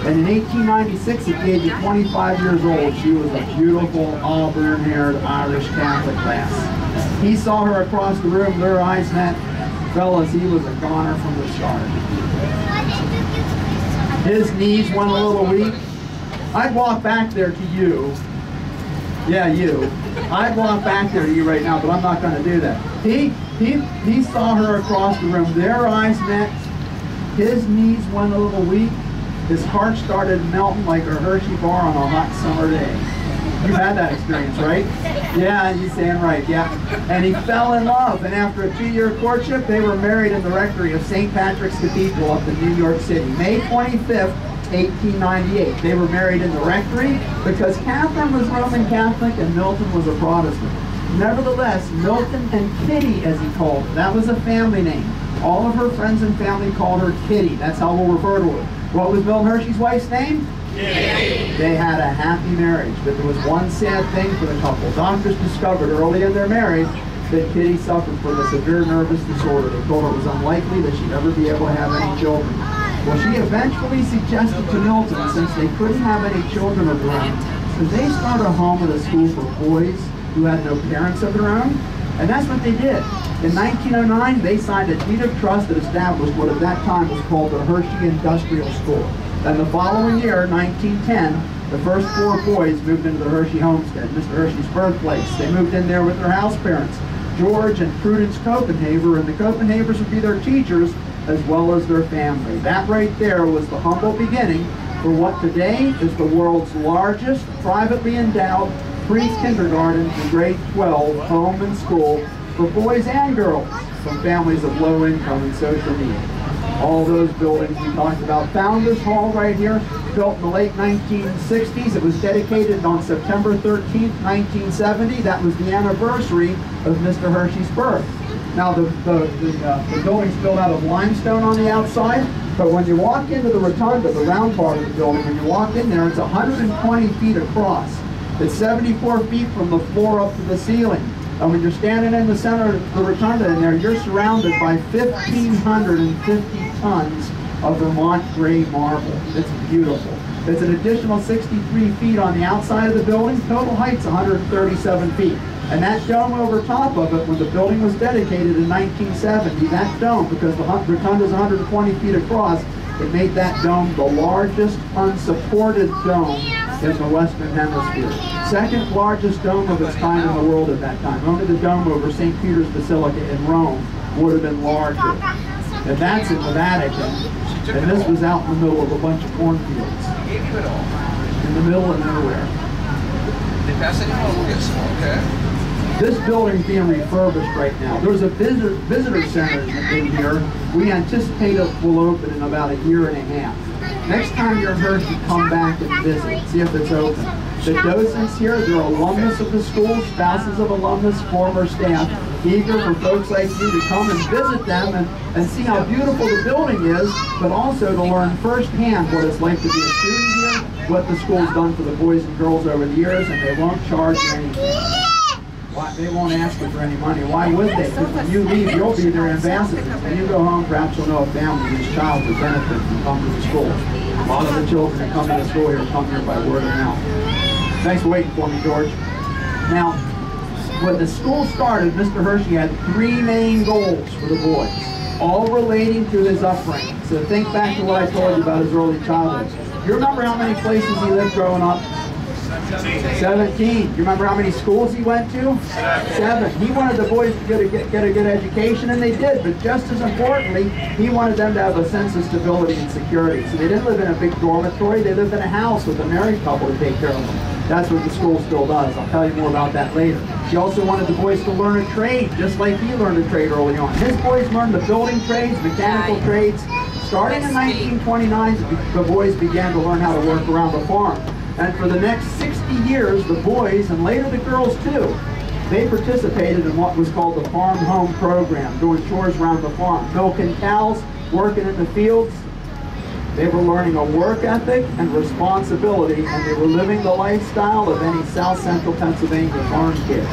And in 1896, at the age of 25 years old, she was a beautiful auburn-haired Irish Catholic lass. He saw her across the room, their eyes met. Fellas, he was a goner from the start. His knees went a little weak. I'd walk back there to you. Yeah, you. I'd walk back there to you right now, but I'm not going to do that. He, he, he saw her across the room. Their eyes met. His knees went a little weak his heart started melting like a Hershey bar on a hot summer day. You've had that experience, right? Yeah, you're saying right, yeah. And he fell in love, and after a two-year courtship, they were married in the rectory of St. Patrick's Cathedral up in New York City. May 25th, 1898. They were married in the rectory because Catherine was Roman Catholic and Milton was a Protestant. Nevertheless, Milton and Kitty, as he called her, that was a family name. All of her friends and family called her Kitty. That's how we'll refer to her. What was Bill Hershey's wife's name? Kitty. They had a happy marriage, but there was one sad thing for the couple. Doctors discovered early in their marriage that Kitty suffered from a severe nervous disorder. They told her it was unlikely that she'd ever be able to have any children. Well, she eventually suggested to Milton, since they couldn't have any children of their own, that they start a home at a school for boys who had no parents of their own. And that's what they did. In 1909, they signed a deed of trust that established what at that time was called the Hershey Industrial School. Then the following year, 1910, the first four boys moved into the Hershey homestead, Mr. Hershey's birthplace. They moved in there with their house parents, George and Prudence Copenhaver, and the Copenhavers would be their teachers as well as their family. That right there was the humble beginning for what today is the world's largest privately endowed pre-kindergarten to grade 12 home and school for boys and girls from families of low income and social need. All those buildings we talked about. Founders Hall right here, built in the late 1960s. It was dedicated on September 13th, 1970. That was the anniversary of Mr. Hershey's birth. Now the, the, the, uh, the building's built out of limestone on the outside, but when you walk into the rotunda, the round part of the building, when you walk in there, it's 120 feet across. It's 74 feet from the floor up to the ceiling. And when you're standing in the center of the rotunda in there, you're surrounded by 1,550 tons of Vermont gray marble. It's beautiful. It's an additional 63 feet on the outside of the building. Total height's 137 feet. And that dome over top of it, when the building was dedicated in 1970, that dome, because the rotunda is 120 feet across, it made that dome the largest unsupported dome in the Western Hemisphere. Second largest dome of its kind in the world at that time. Only the dome over St. Peter's Basilica in Rome would have been larger. And that's in the Vatican. And this was out in the middle of a bunch of cornfields. In the middle of nowhere. This building's being refurbished right now. There's a visitor, visitor center in here. We anticipate it will open in about a year and a half. Next time you're here, you come back and visit, see if it's open. The docents here, they're alumnus of the school, spouses of alumnus, former staff, eager for folks like you to come and visit them and, and see how beautiful the building is, but also to learn firsthand what it's like to be a student here, what the school's done for the boys and girls over the years, and they won't charge you anything. Why, they won't ask you for any money. Why would they? Because when you leave, you'll be their ambassador. When you go home, perhaps you'll know a family whose child would benefit from coming to the school. A lot of the children that come to the school here come here by word of mouth. Thanks for waiting for me, George. Now, when the school started, Mr. Hershey had three main goals for the boys, all relating to his upbringing. So think back to what I told you about his early childhood. You remember how many places he lived growing up? 17. You remember how many schools he went to? Seven. He wanted the boys to get a, get, get a good education, and they did. But just as importantly, he wanted them to have a sense of stability and security. So they didn't live in a big dormitory. They lived in a house with a married couple to take care of them. That's what the school still does. I'll tell you more about that later. She also wanted the boys to learn a trade, just like he learned a trade early on. His boys learned the building trades, mechanical trades. Starting in 1929, the boys began to learn how to work around the farm. And for the next 60 years, the boys, and later the girls too, they participated in what was called the Farm Home Program, doing chores around the farm, milking cows, working in the fields. They were learning a work ethic and responsibility, and they were living the lifestyle of any South Central Pennsylvania farm kid.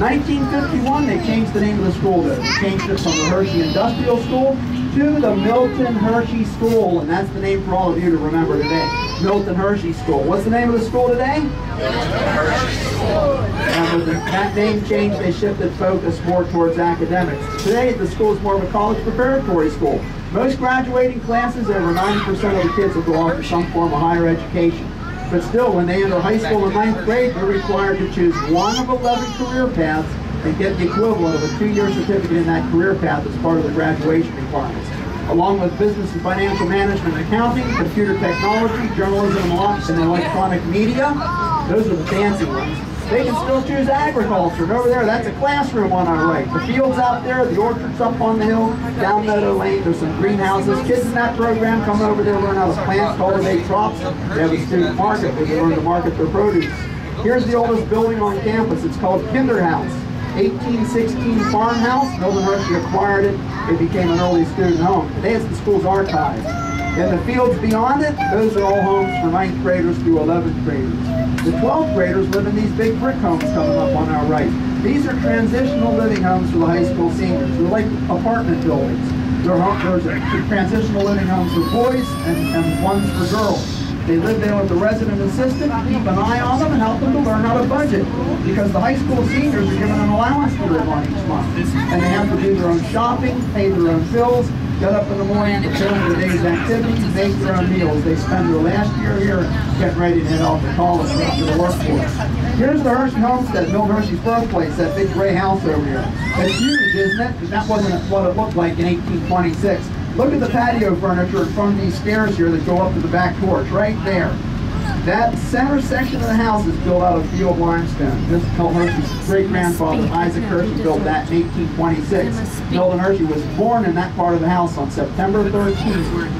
1951, they changed the name of the school. They changed it from the Hershey Industrial School to the Milton Hershey School, and that's the name for all of you to remember today. Milton Hershey School. What's the name of the school today? Milton Hershey School. With that name change, they shifted focus more towards academics. Today, the school is more of a college preparatory school. Most graduating classes, over 90% of the kids will go off to some form of higher education. But still, when they enter high school in ninth grade, they're required to choose one of 11 career paths and get the equivalent of a two-year certificate in that career path as part of the graduation requirements along with business and financial management and accounting, computer technology, journalism and electronic media. Those are the fancy ones. They can still choose agriculture. And over there, that's a classroom on our right. The fields out there, the orchards up on the hill, down Meadow Lane, there's some greenhouses. Kids in that program come over there, learn how to plant, cultivate crops. They have a student market where they learn to market their produce. Here's the oldest building on campus. It's called Kinderhouse. 1816 farmhouse. Milton Hershey acquired it. It became an early student home. Today it's the school's archive. In the fields beyond it, those are all homes for 9th graders through 11th graders. The 12th graders live in these big brick homes coming up on our right. These are transitional living homes for the high school seniors. They're like apartment buildings. They're, transitional living homes for boys and, and ones for girls. They live there with the resident assistant, keep an eye on them, and help them to learn how to budget. Because the high school seniors are given an allowance to live on each month. And they have to do their own shopping, pay their own bills, get up in the morning, prepare for the day's activities, make their own meals. They spend their last year here getting ready to head off to college or to the workforce. Here's the Hershey Homestead, Milt Hershey's birthplace, that big gray house over here. It's huge, isn't it? Because That wasn't what it looked like in 1826. Look at the patio furniture in front of these stairs here that go up to the back porch, right there. That center section of the house is built out of field limestone. This Milt Hershey's great-grandfather, Isaac Hershey, built that in 1826. Milton Hershey was born in that part of the house on September 13,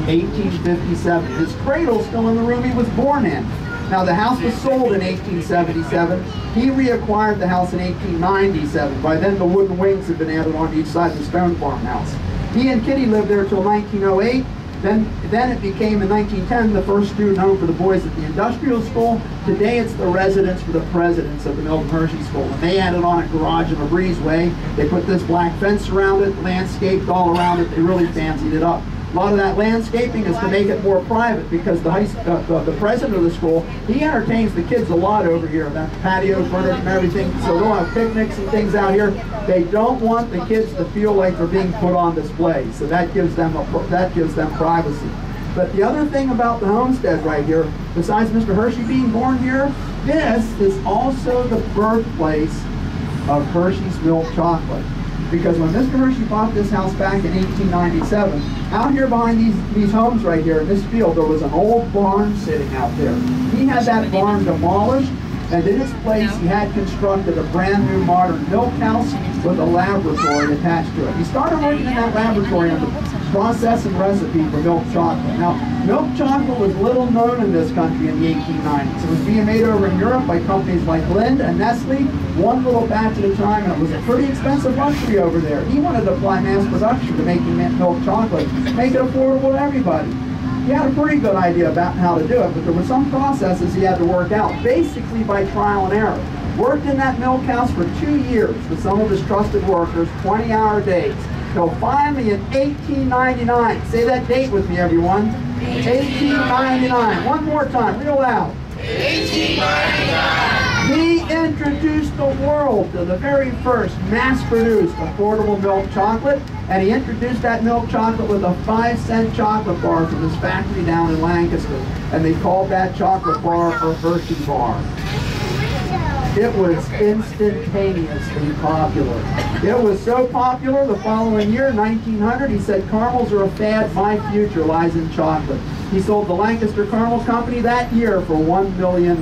1857. His cradle's still in the room he was born in. Now the house was sold in 1877. He reacquired the house in 1897. By then the wooden wings had been added on each side of the stone farmhouse. He and Kitty lived there till 1908. Then, then it became in 1910 the first student home for the boys at the industrial school. Today it's the residence for the presidents of the Milton Hershey School. And they added on a garage and a breezeway. They put this black fence around it, landscaped all around it. They really fancied it up. A lot of that landscaping is to make it more private because the, high, uh, the, the president of the school, he entertains the kids a lot over here. That patio furniture and everything. So they'll have picnics and things out here. They don't want the kids to feel like they're being put on display. So that gives them a, that gives them privacy. But the other thing about the homestead right here, besides Mr. Hershey being born here, this is also the birthplace of Hershey's milk chocolate because when Mr. Hershey bought this house back in 1897, out here behind these, these homes right here in this field, there was an old barn sitting out there. He had that barn demolished, and in its place he had constructed a brand new modern milk house with a laboratory attached to it. He started working in that laboratory process and recipe for milk chocolate. Now, milk chocolate was little known in this country in the 1890s. It was being made over in Europe by companies like Lindt and Nestle, one little batch at a time, and it was a pretty expensive luxury over there. He wanted to apply mass production to making milk chocolate, make it affordable to everybody. He had a pretty good idea about how to do it, but there were some processes he had to work out, basically by trial and error. Worked in that milk house for two years with some of his trusted workers, 20-hour days. Till finally in 1899, say that date with me everyone, 1899, one more time, real loud. 1899. He introduced the world to the very first mass-produced affordable milk chocolate, and he introduced that milk chocolate with a five-cent chocolate bar from his factory down in Lancaster, and they called that chocolate bar a Hershey bar. It was instantaneously popular. It was so popular the following year, 1900, he said, caramels are a fad, my future lies in chocolate. He sold the Lancaster Caramel Company that year for $1 million.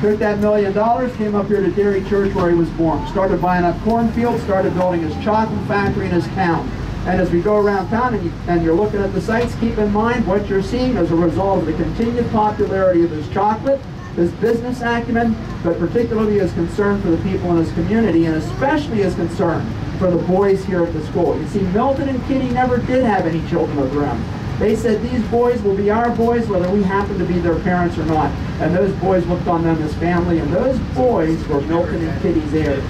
Took that million dollars, came up here to Derry Church where he was born. Started buying up cornfields, started building his chocolate factory in his town. And as we go around town and, you, and you're looking at the sites, keep in mind what you're seeing as a result of the continued popularity of his chocolate, his business acumen, but particularly his concern for the people in his community, and especially his concern for the boys here at the school. You see, Milton and Kitty never did have any children of their own. They said these boys will be our boys whether we happen to be their parents or not. And those boys looked on them as family, and those boys were Milton and Kitty's heirs.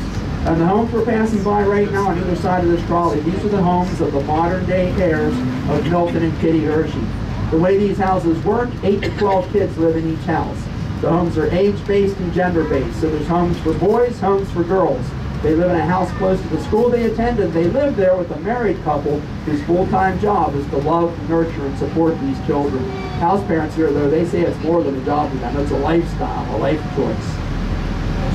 And the homes we're passing by right now on either side of this trolley, these are the homes of the modern day heirs of Milton and Kitty Hershey. The way these houses work, 8 to 12 kids live in each house. The homes are age-based and gender-based. So there's homes for boys, homes for girls. They live in a house close to the school they attend, and they live there with a married couple whose full-time job is to love, nurture, and support these children. House parents here, though, they say it's more than a job to them. It's a lifestyle, a life choice.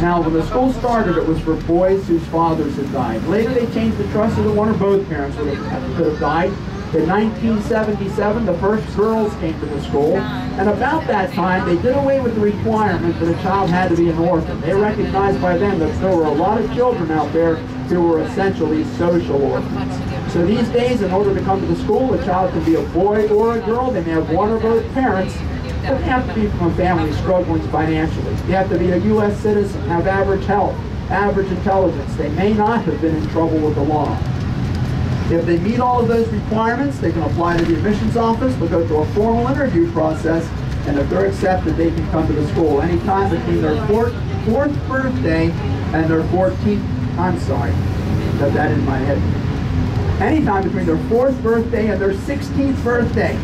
Now, when the school started, it was for boys whose fathers had died. Later, they changed the trust so that one or both parents could have died. In 1977, the first girls came to the school, and about that time, they did away with the requirement that a child had to be an orphan. They recognized by then that there were a lot of children out there who were essentially social orphans. So these days, in order to come to the school, a child can be a boy or a girl. They may have one or both parents, but they have to be from a family struggling financially. They have to be a U.S. citizen, have average health, average intelligence. They may not have been in trouble with the law. If they meet all of those requirements, they can apply to the admissions office, they'll go through a formal interview process, and if they're accepted, they can come to the school anytime between their fourth, fourth birthday and their 14th, I'm sorry, got that in my head. Anytime between their fourth birthday and their 16th birthday.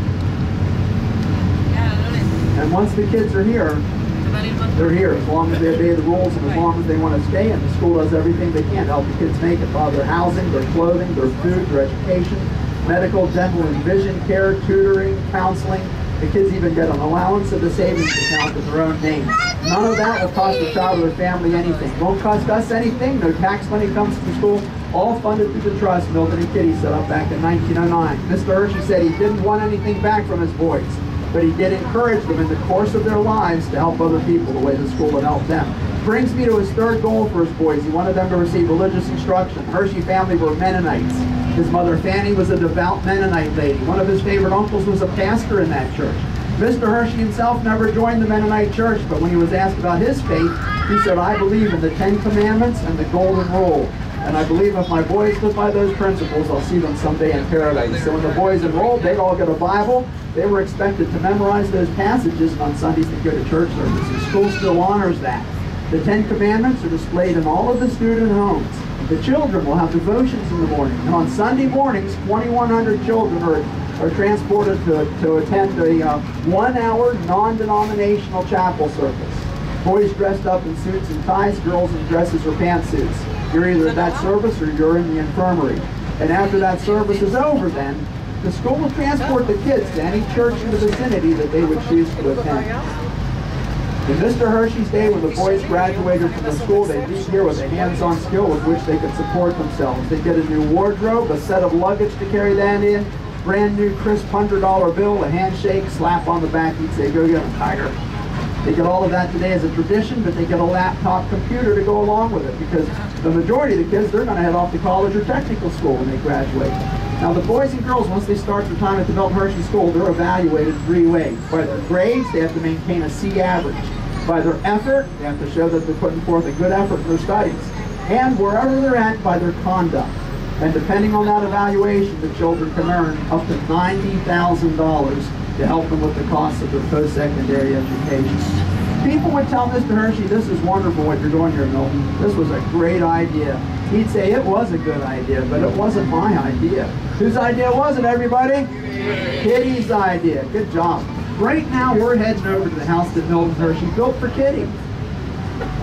And once the kids are here, they're here as long as they obey the rules and as long as they want to stay and the school does everything they can to help the kids make it. While their housing, their clothing, their food, their education, medical, dental, and vision care, tutoring, counseling. The kids even get an allowance of the savings account in their own name. None of that will cost the child or the family anything. Won't cost us anything. No tax money comes to the school. All funded through the trust Milton and Kitty set up back in 1909. Mr. Hershey said he didn't want anything back from his boys but he did encourage them in the course of their lives to help other people the way the school had helped them. Brings me to his third goal for his boys. He wanted them to receive religious instruction. Hershey family were Mennonites. His mother Fanny was a devout Mennonite lady. One of his favorite uncles was a pastor in that church. Mr. Hershey himself never joined the Mennonite church, but when he was asked about his faith, he said, I believe in the Ten Commandments and the Golden Rule. And I believe if my boys live by those principles, I'll see them someday in paradise. So when the boys enrolled, they'd all get a Bible. They were expected to memorize those passages on Sundays to go to church services. School still honors that. The Ten Commandments are displayed in all of the student homes. The children will have devotions in the morning. And on Sunday mornings, 2,100 children are, are transported to, to attend a uh, one-hour non-denominational chapel service. Boys dressed up in suits and ties, girls in dresses or pantsuits. You're either at that service or you're in the infirmary. And after that service is over then, the school will transport the kids to any church in the vicinity that they would choose to attend. In Mr. Hershey's day, when the boys graduated from the school, they'd leave here with a hands-on skill with which they could support themselves. They'd get a new wardrobe, a set of luggage to carry that in, brand new crisp $100 bill, a handshake, slap on the back, he'd say, go get them, Tiger. They get all of that today as a tradition, but they get a laptop computer to go along with it because the majority of the kids, they're going to head off to college or technical school when they graduate. Now the boys and girls, once they start their time at the Milton Hershey School, they're evaluated three ways. By their grades, they have to maintain a C average. By their effort, they have to show that they're putting forth a good effort in their studies. And wherever they're at, by their conduct. And depending on that evaluation, the children can earn up to $90,000 to help them with the cost of their post-secondary education. People would tell Mr. Hershey, this is wonderful what you're doing here, Milton. This was a great idea. He'd say it was a good idea, but it wasn't my idea. Whose idea was it, everybody? Kitty's idea. Good job. Right now, we're heading over to the house that Milton Hershey built for Kitty.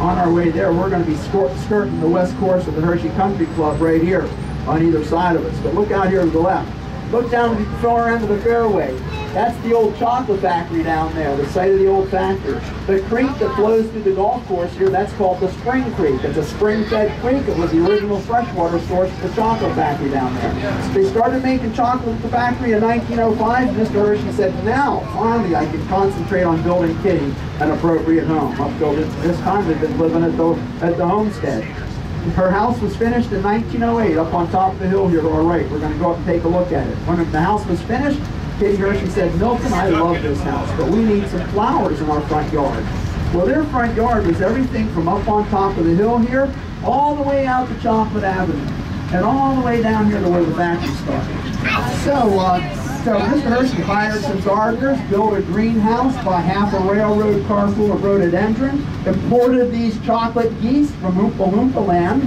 On our way there, we're going to be skirting the west course of the Hershey Country Club right here on either side of us. But look out here to the left. Look down the far end of the fairway. That's the old chocolate factory down there, the site of the old factory. The creek that flows through the golf course here, that's called the Spring Creek. It's a spring-fed creek. It was the original freshwater source for the chocolate factory down there. So they started making chocolate at the factory in 1905. Mr. Hershey said, now, finally, I can concentrate on building Kitty an appropriate home. Up till this time, they've been living at the, at the homestead. Her house was finished in 1908 up on top of the hill here to our right. We're going to go up and take a look at it. When the house was finished, Kitty Hershey said, Milton, I love this house, but we need some flowers in our front yard. Well, their front yard was everything from up on top of the hill here, all the way out to Chocolate Avenue, and all the way down here to where the factory started. So, uh, so Mr. Hershey hired some gardeners, built a greenhouse, bought half a railroad car full of rhododendron, imported these chocolate geese from Oompa Loompa land,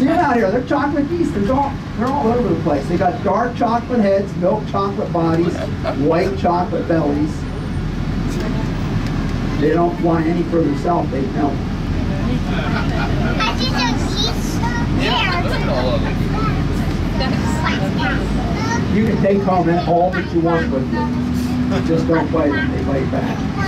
See them out here. They're chocolate geese. They're all, they're all over the place. They got dark chocolate heads, milk chocolate bodies, white chocolate bellies. They don't fly any further south. They melt. You can take home all that you want with you. Just don't bite them. They bite back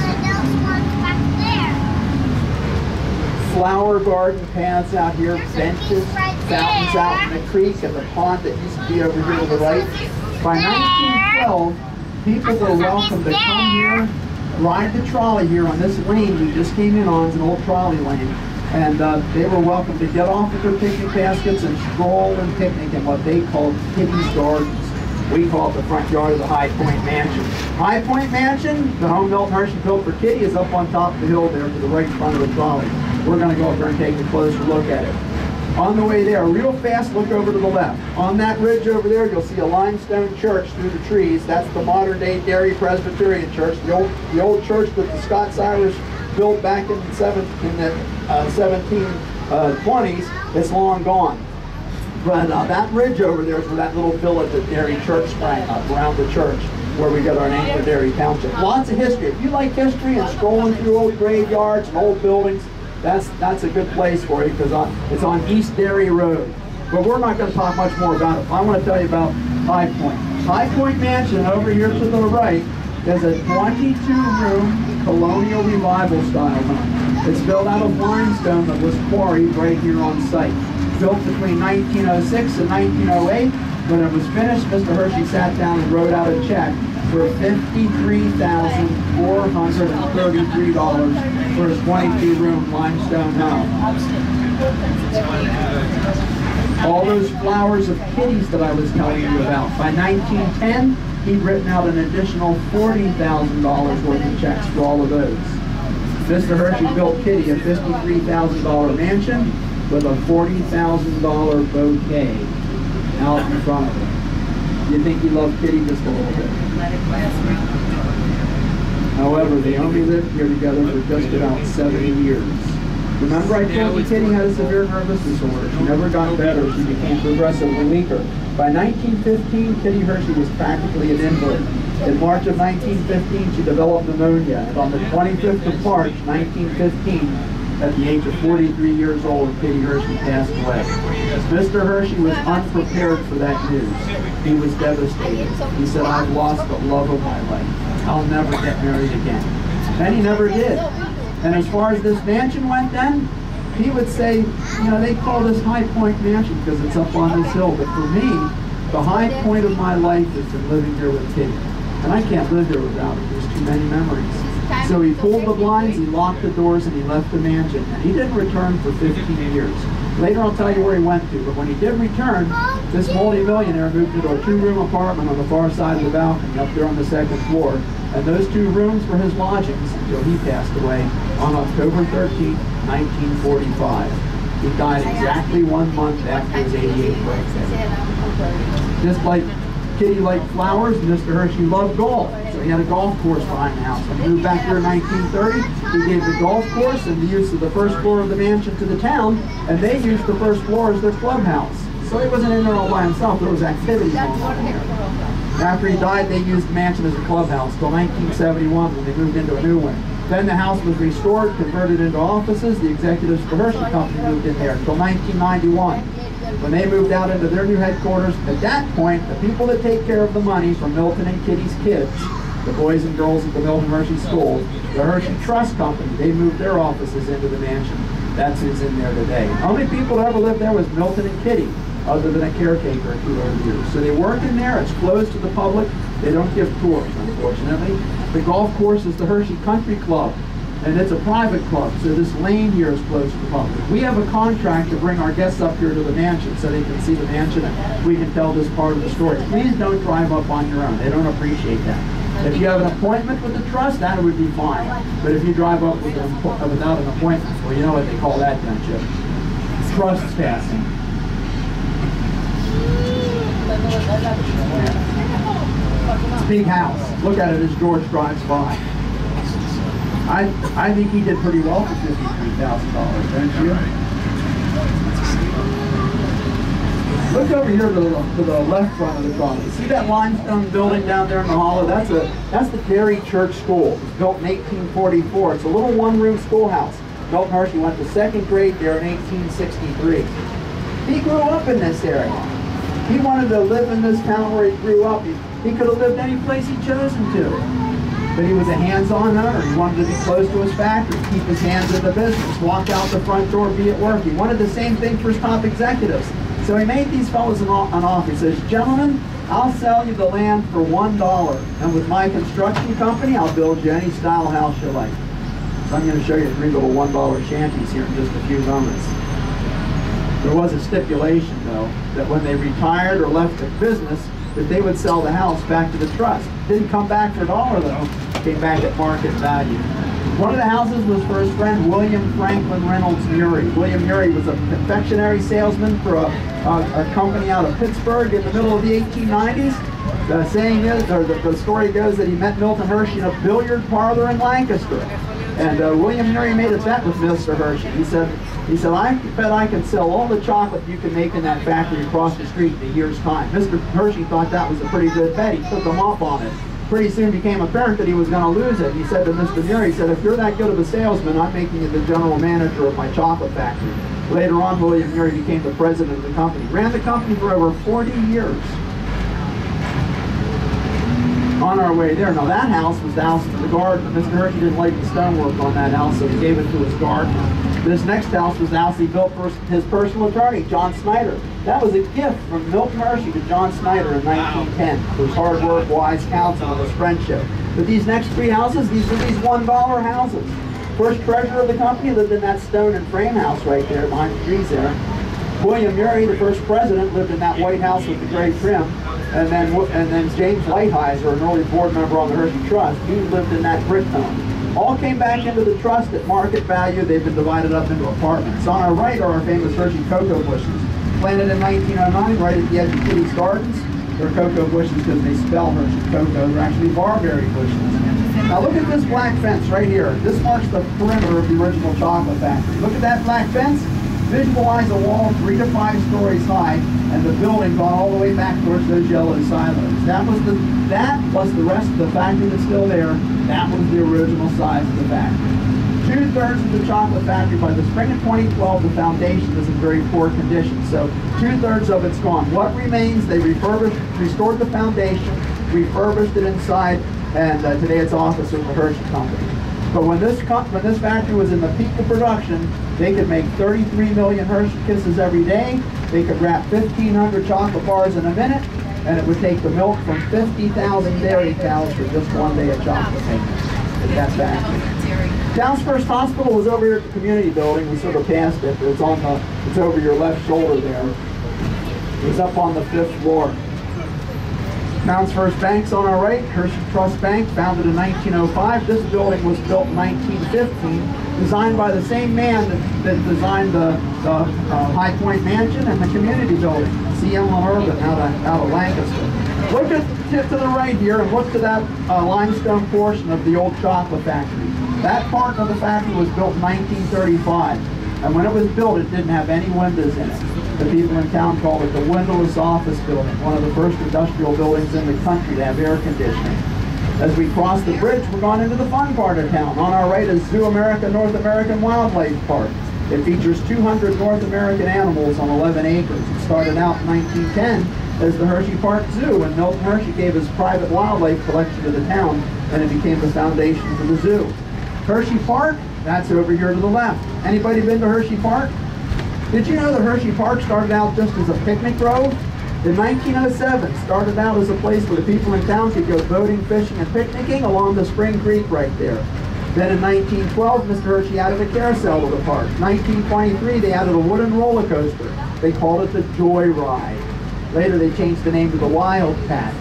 flower garden paths out here, benches, fountains out in the creek, and the pond that used to be over here to the right. By 1912, people were welcome to come here, ride the trolley here on this lane we just came in on, it's an old trolley lane. And uh, they were welcome to get off with their picnic baskets and stroll and picnic in what they called Kitty's Gardens. We call it the front yard of the High Point Mansion. High Point Mansion, the home built Hershey built for Kitty, is up on top of the hill there to the right in front of the trolley. We're going to go up there and take a closer look at it. On the way there, real fast, look over to the left. On that ridge over there, you'll see a limestone church through the trees. That's the modern-day Derry Presbyterian Church, the old, the old church that the Scots Irish built back in, seven, in the uh, 1700s uh, 20s, it's long gone. But uh, that ridge over there is where that little village at Derry Church sprang up, around the church, where we got our name for Derry Township. Lots of history. If you like history and strolling through old graveyards and old buildings, that's that's a good place for you because it's on East Derry Road. But we're not going to talk much more about it. I want to tell you about High Point. High Point Mansion over here to the right is a 22-room colonial revival style home. It's built out of limestone that was quarried right here on site. Built between 1906 and 1908. When it was finished, Mr. Hershey sat down and wrote out a check for $53,433 for his 22-room limestone home. All those flowers of kitties that I was telling you about. By 1910, he'd written out an additional $40,000 worth of checks for all of those. Mr. Hershey built Kitty a $53,000 mansion with a $40,000 bouquet out in front of him. You think he loved Kitty just a little bit. However, they only lived here together for just about 70 years. Remember I told you Kitty had a severe nervous disorder. She never got better. She became progressively weaker. By 1915, Kitty Hershey was practically an invalid. In March of 1915, she developed pneumonia, and on the 25th of March, 1915, at the age of 43 years old, Kitty Hershey passed away. Mr. Hershey was unprepared for that news. He was devastated. He said, I've lost the love of my life. I'll never get married again. And he never did. And as far as this mansion went then, he would say, you know, they call this High Point Mansion because it's up on this hill. But for me, the high point of my life is been living here with Kitty. And I can't live here without her. There's too many memories. So he pulled the blinds, he locked the doors, and he left the mansion. And he didn't return for 15 years. Later I'll tell you where he went to, but when he did return, this multi-millionaire moved into a two-room apartment on the far side of the balcony up there on the second floor. And those two rooms were his lodgings until he passed away on October 13, 1945. He died exactly one month after his 88th birthday. Just like Kitty liked flowers, Mr. Hershey loved golf. He had a golf course behind the house. He moved back here in 1930, he gave the golf course and the use of the first floor of the mansion to the town, and they used the first floor as their clubhouse. So he wasn't in there all by himself. There was activity going on. After he died, they used the mansion as a clubhouse until 1971 when they moved into a new one. Then the house was restored, converted into offices. The executives for Hershey Company moved in there until 1991. When they moved out into their new headquarters, at that point, the people that take care of the money from Milton and Kitty's kids, the boys and girls at the Milton Hershey School, the Hershey Trust Company, they moved their offices into the mansion. That's who's in there today. How many people ever lived there was Milton and Kitty other than a caretaker two over years. So they work in there, it's closed to the public, they don't give tours, unfortunately. The golf course is the Hershey Country Club, and it's a private club, so this lane here is closed to the public. We have a contract to bring our guests up here to the mansion so they can see the mansion and we can tell this part of the story. Please don't drive up on your own, they don't appreciate that. If you have an appointment with the trust, that would be fine. But if you drive up with without an appointment, well, you know what they call that, don't you? Trespassing. It's a big house. Look at it as George drives by. I I think he did pretty well for fifty-three thousand dollars, don't you? Look over here to the, to the left front of the property. See that limestone building down there in the hollow? That's a that's the Derry Church School. It was built in 1844. It's a little one-room schoolhouse. Milton Hershey went to second grade there in 1863. He grew up in this area. He wanted to live in this town where he grew up. He, he could have lived any place he chosen to. But he was a hands-on owner. He wanted to be close to his factory, keep his hands in the business, walk out the front door, be at work. He wanted the same thing for his top executives. So he made these fellows an, offer. He says, gentlemen, I'll sell you the land for one dollar. And with my construction company, I'll build you any style house you like. So I'm going to show you three little one dollar shanties here in just a few moments. There was a stipulation, though, that when they retired or left the business, that they would sell the house back to the trust. Didn't come back for a dollar, though. Came back at market value. One of the houses was for his friend William Franklin Reynolds Murray. William Murray was a confectionery salesman for a, a, a company out of Pittsburgh in the middle of the 1890s. The saying is, or the, the story goes that he met Milton Hershey in a billiard parlor in Lancaster. And uh, William Murray made a bet with Mr. Hershey. He said, he said, I bet I can sell all the chocolate you can make in that factory across the street in a year's time. Mr. Hershey thought that was a pretty good bet. He took him up on it. Pretty soon became apparent that he was going to lose it. He said to Mr. Murray, he said, if you're that good of a salesman, I'm making you the general manager of my chocolate factory. Later on, William Murray became the president of the company. Ran the company for over 40 years on our way there. Now that house was the house to the garden. Mr. Hershey didn't like the stonework on that house, so he gave it to his gardener. This next house was the house he built for his personal attorney, John Snyder. That was a gift from Milton Hershey to John Snyder in 1910 for his hard work, wise counsel, and his friendship. But these next three houses, these are these $1 houses. First treasurer of the company lived in that stone and frame house right there behind the trees there. William Murray, the first president, lived in that White House with the gray trim. And then, and then James Lighthizer, an early board member on the Hershey Trust, he lived in that brick home. All came back into the trust at market value. They've been divided up into apartments. On our right are our famous Hershey cocoa bushes. Planted in 1909 right at the edge of Kitty's Gardens. They're cocoa bushes because they spell Hershey cocoa. They're actually barberry bushes. Now look at this black fence right here. This marks the perimeter of the original chocolate factory. Look at that black fence. Visualize a wall three to five stories high and the building gone all the way back towards those yellow silos. That was the that plus the rest of the factory that's still there, that was the original size of the factory. Two-thirds of the chocolate factory, by the spring of 2012, the foundation is in very poor condition. So two-thirds of it's gone. What remains, they refurbished, restored the foundation, refurbished it inside, and uh, today it's office of the Hershey Company. But when this when this factory was in the peak of production, they could make 33 million Hershey Kisses every day. They could wrap 1,500 chocolate bars in a minute, and it would take the milk from 50,000 dairy cows for just one day of chocolate making at that factory. Downs First Hospital was over here at the community building. We sort of passed it. It's on the. It's over your left shoulder there. It was up on the fifth floor. Mounds First Bank's on our right, Hershey Trust Bank, founded in 1905. This building was built in 1915, designed by the same man that, that designed the, the uh, High Point Mansion and the community building, C.M. Urban out of, out of Lancaster. Look at, to, to the right here and look to that uh, limestone portion of the old chocolate factory. That part of the factory was built in 1935. And when it was built, it didn't have any windows in it. The people in town called it the windowless office building, one of the first industrial buildings in the country to have air conditioning. As we cross the bridge, we're going into the fun part of town. On our right is Zoo America North American Wildlife Park. It features 200 North American animals on 11 acres. It started out in 1910 as the Hershey Park Zoo, and Milton Hershey gave his private wildlife collection to the town, and it became the foundation for the zoo. Hershey Park that's over here to the left. Anybody been to Hershey Park? Did you know that Hershey Park started out just as a picnic grove? In 1907, started out as a place where the people in town could go boating, fishing, and picnicking along the Spring Creek right there. Then in 1912, Mr. Hershey added a carousel to the park. 1923, they added a wooden roller coaster. They called it the Joy Ride. Later, they changed the name to the Wildcat.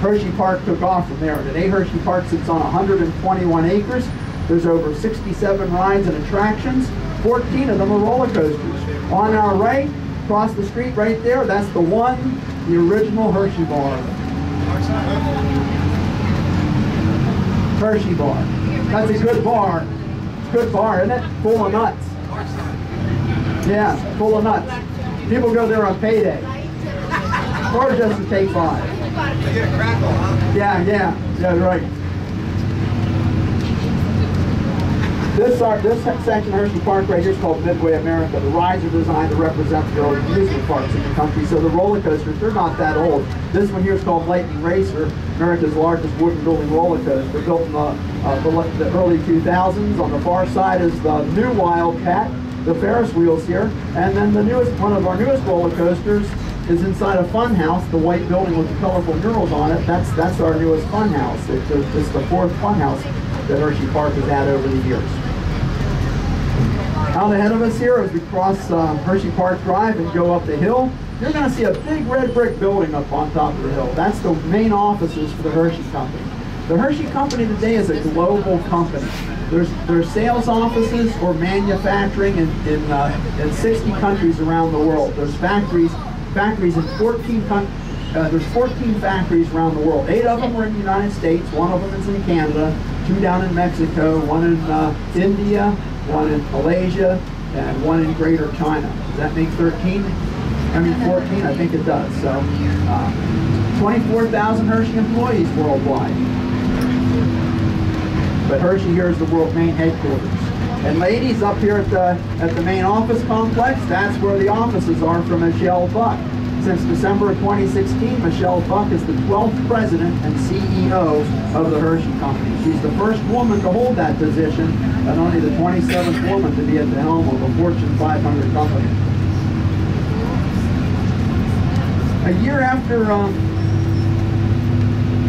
Hershey Park took off from there. Today, Hershey Park sits on 121 acres there's over 67 rides and attractions. 14 of them are roller coasters. On our right, across the street right there, that's the one, the original Hershey bar. Hershey bar. That's a good bar. It's good bar, isn't it? Full of nuts. Yeah, full of nuts. People go there on payday. Or just to take five. They get a crackle, huh? Yeah, yeah, yeah, right. This, uh, this section of Hershey Park right here is called Midway America. The rides are designed to represent the early amusement parks in the country. So the roller coasters, they're not that old. This one here is called Lightning Racer, America's largest wooden building roller coaster, built in the, uh, the, the, early 2000s. On the far side is the new Wildcat, the Ferris wheels here. And then the newest, one of our newest roller coasters is inside a fun house, the white building with the colorful murals on it. That's that's our newest fun house. It's, it's the fourth fun house that Hershey Park has had over the years. Out ahead of us here as we cross uh, Hershey Park Drive and go up the hill, you're going to see a big red brick building up on top of the hill. That's the main offices for the Hershey Company. The Hershey Company today is a global company. There's, there's sales offices or manufacturing in, in, uh, in 60 countries around the world. There's factories, factories in 14 countries. Uh, there's 14 factories around the world. Eight of them are in the United States, one of them is in Canada, two down in Mexico, one in uh, India, one in Malaysia, and one in Greater China. Does that make 13? I mean 14? I think it does. So uh, 24,000 Hershey employees worldwide. But Hershey here is the world main headquarters. And ladies, up here at the, at the main office complex, that's where the offices are for Michelle Buck. Since December of 2016, Michelle Buck is the 12th president and CEO of the Hershey Company. She's the first woman to hold that position and only the 27th woman to be at the helm of a Fortune 500 company. A year after um,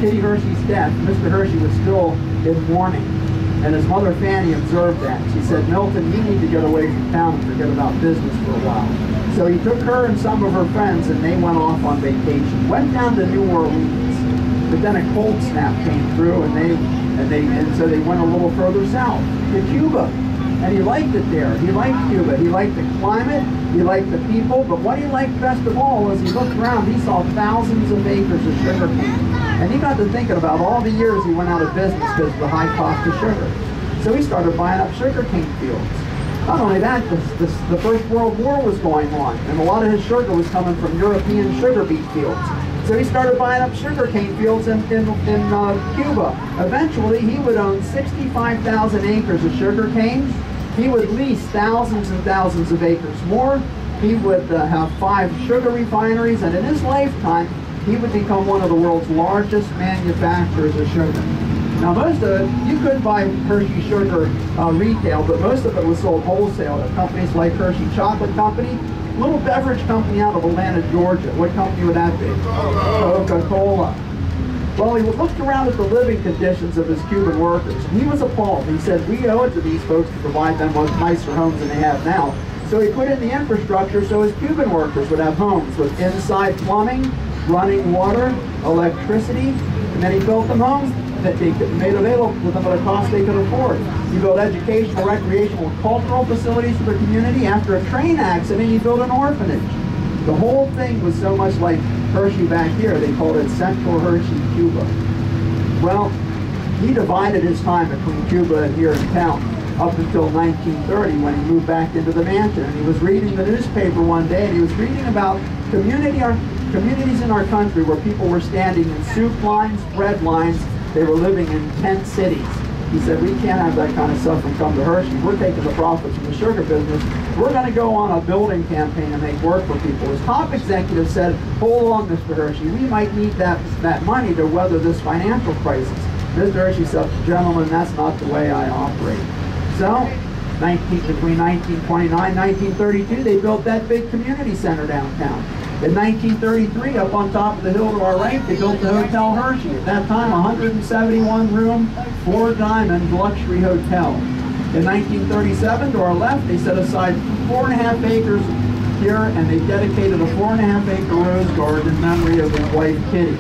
Kitty Hershey's death, Mr. Hershey was still in mourning. And his mother Fanny observed that. She said, Milton, you need to get away from town and forget about business for a while. So he took her and some of her friends and they went off on vacation. Went down to New Orleans. But then a cold snap came through and they and they and so they went a little further south to Cuba. And he liked it there. He liked Cuba. He liked the climate. He liked the people. But what he liked best of all was he looked around, he saw thousands of acres of sugar cane. And he got to thinking about all the years he went out of business because of the high cost of sugar. So he started buying up sugar cane fields. Not only that, the, the, First World War was going on, and a lot of his sugar was coming from European sugar beet fields. So he started buying up sugar cane fields in, in, in uh, Cuba. Eventually, he would own 65,000 acres of sugar cane. He would lease thousands and thousands of acres more. He would uh, have five sugar refineries, and in his lifetime, he would become one of the world's largest manufacturers of sugar. Now most of it, you could buy Hershey sugar uh, retail, but most of it was sold wholesale to companies like Hershey Chocolate Company, little beverage company out of Atlanta, Georgia. What company would that be? Coca-Cola. Well, he looked around at the living conditions of his Cuban workers, and he was appalled. He said, we owe it to these folks to provide them with nicer homes than they have now. So he put in the infrastructure so his Cuban workers would have homes with inside plumbing, running water, electricity, and then he built them homes that they made available to them at a cost they could afford. He built educational, recreational, cultural facilities for the community. After a train accident, he built an orphanage. The whole thing was so much like Hershey back here, they called it Central Hershey, Cuba. Well, he divided his time between Cuba and here in town up until 1930 when he moved back into the mansion. And he was reading the newspaper one day and he was reading about community, communities in our country where people were standing in soup lines, bread lines, they were living in tent cities. He said, we can't have that kind of and come to Hershey. We're taking the profits from the sugar business. We're going to go on a building campaign and make work for people. His top executive said, hold on, Mr. Hershey. We might need that, that money to weather this financial crisis. Mr. Hershey said, gentlemen, that's not the way I operate. So, 19, between 1929 and 1932, they built that big community center downtown. In 1933, up on top of the hill to our right, they built the Hotel Hershey. At that time, 171 room, four diamond luxury hotel. In 1937, to our left, they set aside four and a half acres here and they dedicated a four and a half acre rose garden in memory of his wife Kitty.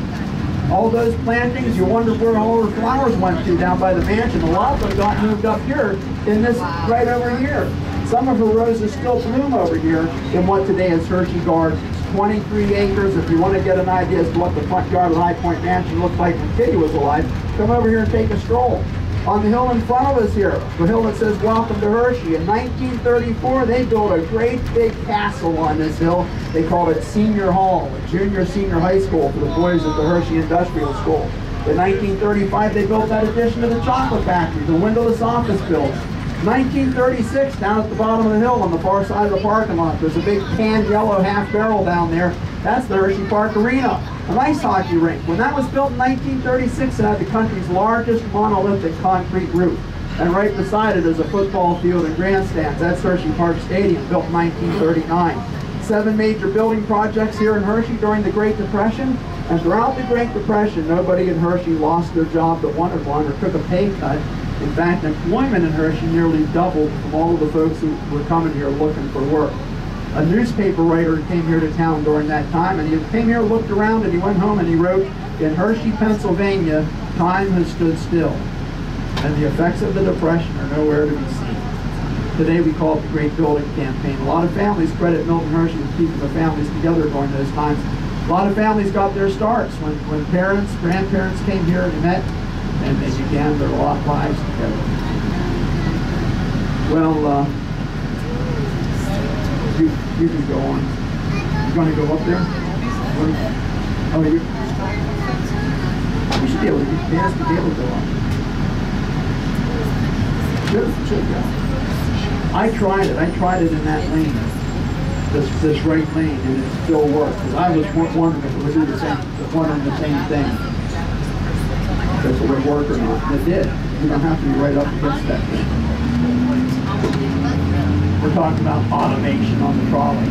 All those plantings, you wonder where all the flowers went to down by the mansion. A lot of them got moved up here in this right over here. Some of her roses still bloom over here in what today is Hershey Gardens. 23 acres. If you want to get an idea as to what the front yard of High Point Mansion looked like when Kitty was alive, come over here and take a stroll. On the hill in front of us here, the hill that says Welcome to Hershey. In 1934, they built a great big castle on this hill. They called it Senior Hall, a junior senior high school for the boys at the Hershey Industrial School. In 1935, they built that addition to the chocolate factory, the windowless office building. 1936, down at the bottom of the hill on the far side of the parking lot, there's a big canned yellow half barrel down there. That's the Hershey Park Arena, an ice hockey rink. When that was built in 1936, it had the country's largest monolithic concrete roof. And right beside it is a football field and grandstands. That's Hershey Park Stadium, built in 1939. Seven major building projects here in Hershey during the Great Depression. And throughout the Great Depression, nobody in Hershey lost their job that wanted one or took a pay cut. In fact, employment in Hershey nearly doubled from all of the folks who were coming here looking for work. A newspaper writer came here to town during that time, and he came here, looked around, and he went home and he wrote, in Hershey, Pennsylvania, time has stood still, and the effects of the Depression are nowhere to be seen. Today we call it the Great Building Campaign. A lot of families credit Milton Hershey with keeping the families together during those times. A lot of families got their starts when, when parents, grandparents came here and met and they began their lot lives together. Well, uh, you, you can go on. You gonna go up there? Oh, you, you should be able to, you has to be able to go up. I tried it, I tried it in that lane, this, this right lane, and it still worked. 'Cause I was wondering if it would do the same, wondering the same thing. If it would work or not, and it did. You don't have to be right up against that thing. We're talking about automation on the trolley.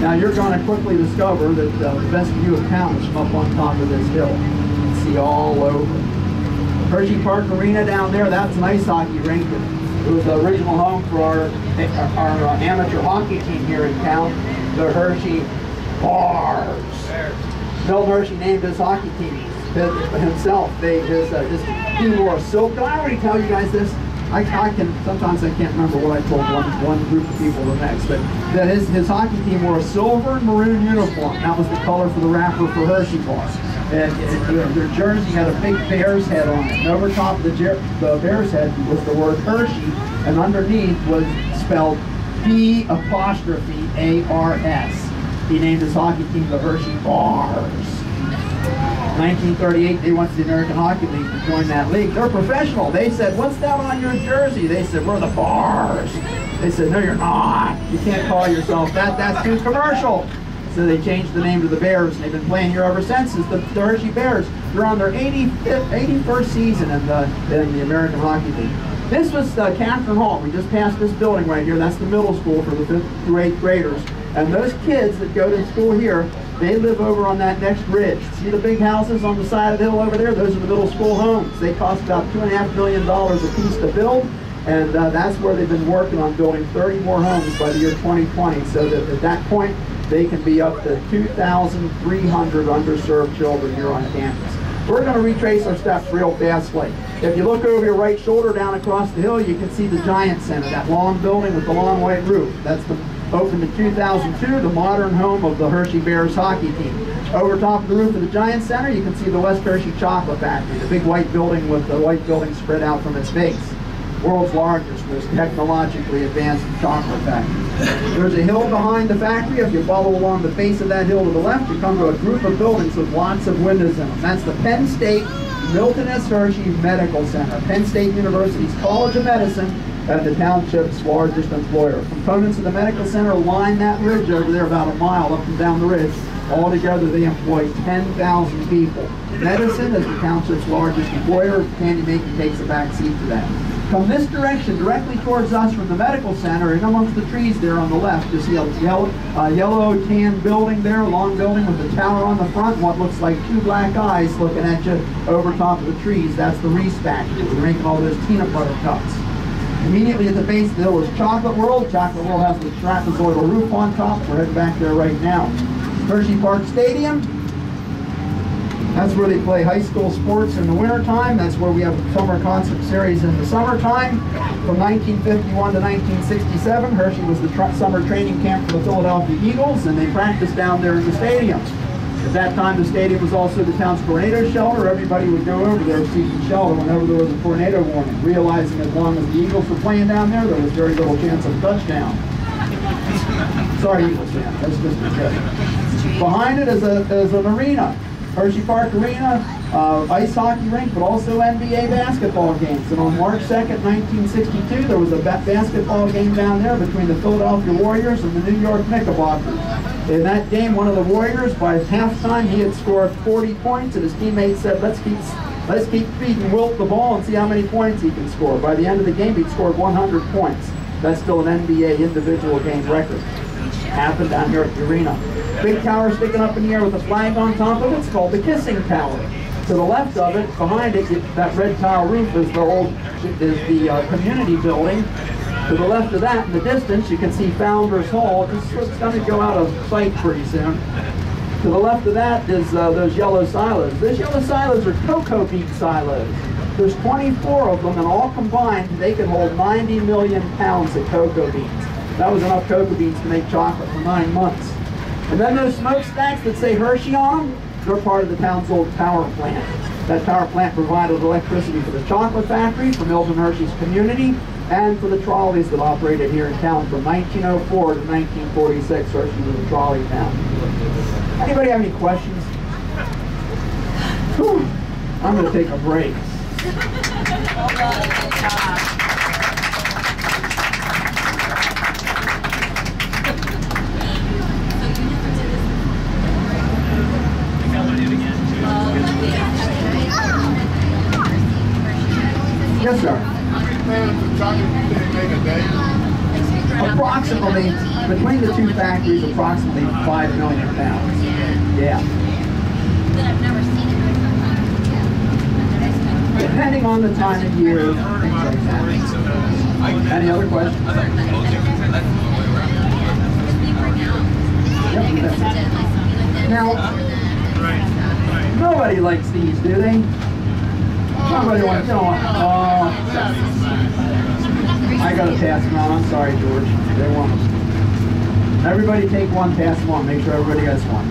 Now you're going to quickly discover that uh, the best view of town is up on top of this hill. You can see all over. Hershey Park Arena down there, that's an ice hockey rink. It was the original home for our, our uh, amateur hockey team here in town, the Hershey Bars. Milton Hershey named his hockey team himself. They, his, uh, his team wore silk. Did I already tell you guys this? I, I can sometimes I can't remember what I told one one group of people the next, but that his his hockey team wore a silver and maroon uniform. That was the color for the wrapper for Hershey Bar. And, and their, their jersey had a big bear's head on it. And over top of the, the bear's head was the word Hershey, and underneath was spelled B apostrophe A R S. He named his hockey team the Hershey Bars. 1938, they went to the American Hockey League to join that league. They're professional. They said, what's that on your jersey? They said, we're the Bars. They said, no, you're not. You can't call yourself that. That's too commercial. So they changed the name to the Bears, and they've been playing here ever since. It's the, Hershey Bears. They're on their 85th, 81st season in the, in the American Hockey League. This was uh, Catherine Hall. We just passed this building right here. That's the middle school for the fifth through eighth graders. And those kids that go to school here, they live over on that next ridge. See the big houses on the side of the hill over there? Those are the middle school homes. They cost about two and a half million dollars a piece to build. And uh, that's where they've been working on building 30 more homes by the year 2020. So that at that point, they can be up to 2,300 underserved children here on campus. We're going to retrace our steps real fastly. If you look over your right shoulder down across the hill, you can see the Giant Center, that long building with the long white roof. That's the opened in 2002, the modern home of the Hershey Bears hockey team. Over top of the roof of the Giant Center, you can see the West Hershey Chocolate Factory, the big white building with the white building spread out from its base. World's largest, most technologically advanced chocolate factory. There's a hill behind the factory. If you follow along the face of that hill to the left, you come to a group of buildings with lots of windows in them. That's the Penn State Milton S. Hershey Medical Center, Penn State University's College of Medicine, and the township's largest employer. Components of the medical center line that ridge over there about a mile up and down the ridge. Altogether, they employ 10,000 people. Medicine is the township's largest employer. Candy making takes a back seat to that. Come this direction, directly towards us from the medical center, and amongst the trees there on the left, you see a yellow, uh, yellow tan building there, a long building with a tower on the front, what looks like two black eyes looking at you over top of the trees. That's the Reese factory. We're making all those peanut butter cups. Immediately at the base of the hill is Chocolate World. Chocolate World has the trapezoidal roof on top. We're heading back there right now. Hershey Park Stadium. That's where they play high school sports in the wintertime. That's where we have summer concert series in the summertime. From 1951 to 1967, Hershey was the tra summer training camp for the Philadelphia Eagles, and they practiced down there in the stadium. At that time, the stadium was also the town's tornado shelter. Everybody would go over there seeking shelter whenever there was a tornado warning, realizing as long as the Eagles were playing down there, there was very little chance of a touchdown. Sorry, Eagles fan. That's just a joke. Behind it is, a, is an arena. Hershey Park Arena, uh, ice hockey rink, but also NBA basketball games. And on March 2nd, 1962, there was a ba basketball game down there between the Philadelphia Warriors and the New York Knickerbockers. In that game, one of the Warriors, by halftime, he had scored 40 points, and his teammates said, let's keep, let's keep feeding Wilt the ball and see how many points he can score. By the end of the game, he'd scored 100 points. That's still an NBA individual game record. Happened down here at the arena. Big tower sticking up in the air with a flag on top of it. It's called the Kissing Tower. To the left of it, behind it, that red tile roof is the old, is the uh, community building. To the left of that, in the distance, you can see Founders Hall. It's, it's going to go out of sight pretty soon. To the left of that is uh, those yellow silos. Those yellow silos are cocoa bean silos. There's 24 of them, and all combined, they can hold 90 million pounds of cocoa beans. That was enough cocoa beans to make chocolate for nine months. And then those smokestacks that say Hershey on them, they're part of the town's old power plant. That power plant provided electricity for the chocolate factory, for Milton Hershey's community, and for the trolleys that operated here in town from 1904 to 1946. Hershey was a trolley town. Anybody have any questions? Whew. I'm going to take a break. Between the two factories, approximately 5 million pounds. Yeah. Depending on the time of year, things like that. Any other questions? Now, nobody likes these, do they? Nobody wants, you know, oh, oh. I got a pass them out. I'm sorry, George. They want them. Everybody take one, pass them on. Make sure everybody gets one.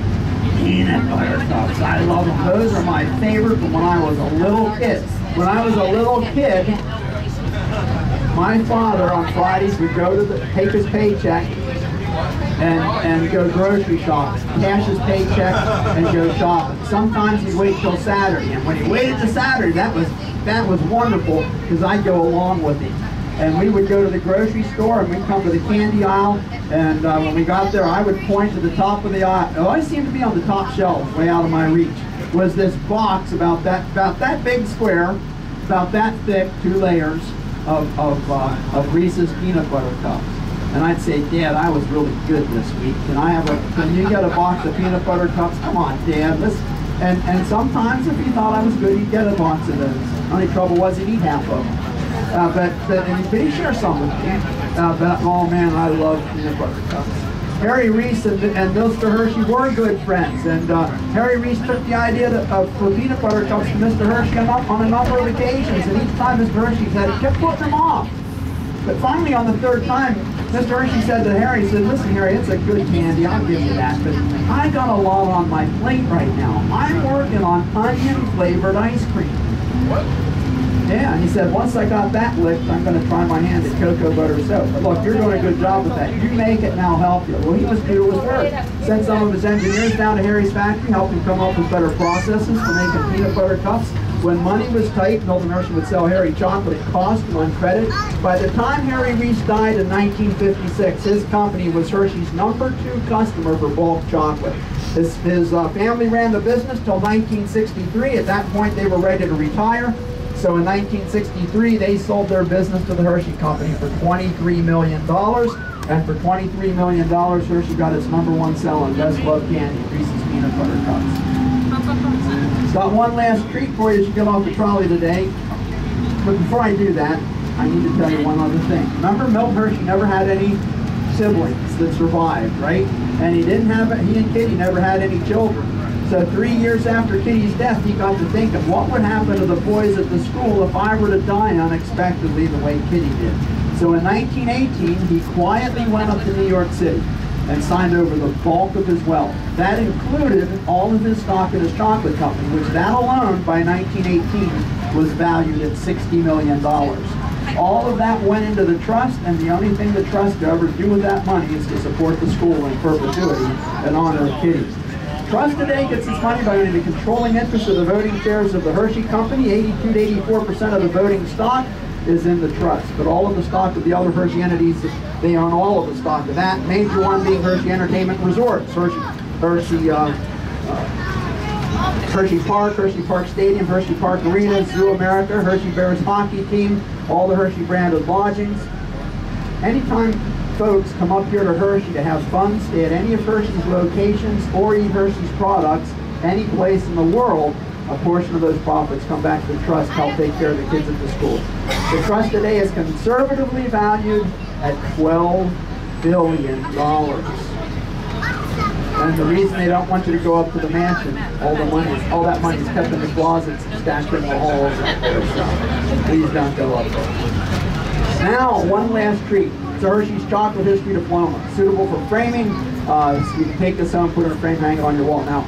Peanut butter cups. I love them. Those are my favorite from when I was a little kid. When I was a little kid, my father on Fridays would go to the, take his paycheck and, and go grocery shopping, cash his paycheck and go shopping. Sometimes he'd wait till Saturday, and when he waited to Saturday, that was that was wonderful because I'd go along with him. And we would go to the grocery store and we'd come to the candy aisle. And uh, when we got there, I would point to the top of the aisle. It always seemed to be on the top shelf, way out of my reach. Was this box about that about that big square, about that thick, two layers of of, uh, of Reese's peanut butter cups. And I'd say, Dad, I was really good this week. Can I have a, can you get a box of peanut butter cups? Come on, Dad, let's, and, and sometimes if he thought I was good, he'd get a box of those. Only trouble was he'd eat half of them. Uh, but, but, and, but share some with me. Uh, oh man, I love peanut butter cups. Harry Reese and, and Mr. Hershey were good friends, and uh, Harry Reese took the idea to, uh, for peanut butter cups from Mr. Hershey on, on a number of occasions, and each time Mr. Hershey said, he kept putting them off. But finally, on the third time, Mr. Hershey said to Harry, he said, listen, Harry, it's a good candy, I'll give you that, but I got a lot on my plate right now. I'm working on onion-flavored ice cream. What? Yeah, and he said, once I got that licked, I'm going to try my hand at cocoa butter soap. But look, you're doing a good job with that. You make it, and I'll help you. Well, he was due to his work. Sent some of his engineers down to Harry's factory, helped him come up with better processes for making peanut butter cups. When money was tight, Milton Hershey would sell Harry chocolate at cost and on credit. By the time Harry Reese died in 1956, his company was Hershey's number two customer for bulk chocolate. His, his uh, family ran the business till 1963. At that point, they were ready to retire. So in 1963, they sold their business to the Hershey Company for $23 million. And for $23 million, Hershey got its number one selling best loved candy, Reese's Peanut Butter Cups. Got one last treat for you as you get off the trolley today. But before I do that, I need to tell you one other thing. Remember, Milt Hershey never had any siblings that survived, right? And he didn't have, he and Kitty never had any children. So three years after Kitty's death, he got to think of what would happen to the boys at the school if I were to die unexpectedly the way Kitty did? So in 1918, he quietly went up to New York City and signed over the bulk of his wealth. That included all of his stock in his chocolate company, which that alone, by 1918, was valued at $60 million. All of that went into the trust, and the only thing the trust could ever do with that money is to support the school in perpetuity in honor of Kitty. Trust today gets its money by owning the controlling interest of the voting shares of the Hershey Company. 82 to 84 percent of the voting stock is in the trust. But all of the stock of the other Hershey entities, they own all of the stock of that. Major one being Hershey Entertainment Resorts, Hershey, Hershey, uh, uh, Hershey Park, Hershey Park Stadium, Hershey Park Arena, ZooAmerica, Hershey Bears hockey team, all the Hershey branded lodgings. Anytime folks come up here to Hershey to have fun, stay at any of Hershey's locations or eat Hershey's products, any place in the world, a portion of those profits come back to the trust to help take care of the kids at the school. The trust today is conservatively valued at $12 billion. And the reason they don't want you to go up to the mansion, all the money, is, all that money is kept in the closets and stashed in the halls. Please don't go up there. Now, one last treat. It's Hershey's Chocolate History Diploma, suitable for framing. Uh, so you can take this home, put it in a frame, hang it on your wall. Now,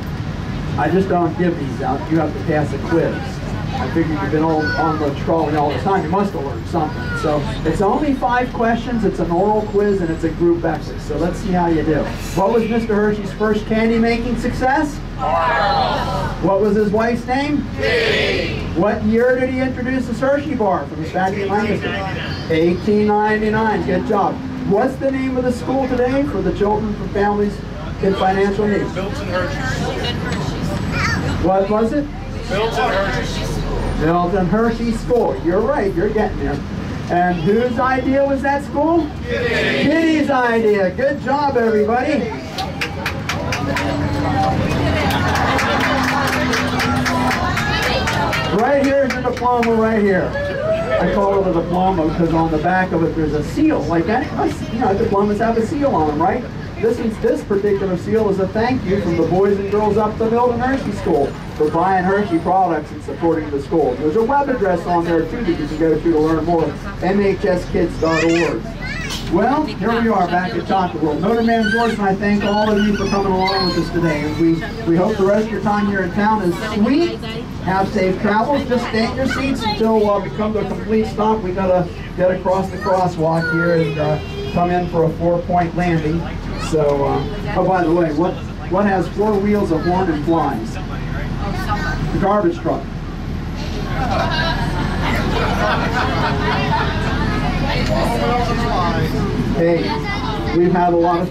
I just don't give these out. You have to pass a quiz. I figured you've been on, on the trolley all the time. You must have learned something. So it's only five questions. It's an oral quiz and it's a group effort. So let's see how you do. What was Mr. Hershey's first candy making success? What was his wife's name? Kitty. What year did he introduce the Hershey bar from Fatty and Lancaster? 1899. Good job. What's the name of the school today for the children from families in financial need? Milton Hershey's. What was it? Milton Hershey's. Milton Hershey School. You're right, you're getting there. And whose idea was that school? Kitty. Kitty's idea. Good job, everybody. Right here is a diploma right here. I call it a diploma because on the back of it there's a seal. Like any, you know, diplomas have a seal on them, right? This is this particular seal is a thank you from the boys and girls up the Milton Hershey School for buying Hershey products and supporting the school. There's a web address on there too that you can go to to learn more. MHSKids.org. Well, here we are back at Chocolate World. Motorman George and I thank all of you for coming along with us today. And we, we hope the rest of your time here in town is sweet. Have safe travels. Just stay in your seats until uh, we come to a complete stop. We gotta get across the crosswalk here and uh, come in for a four-point landing. So, uh, oh, by the way, what what has four wheels, a horn, and flies? The garbage truck. Hey, we've had a lot of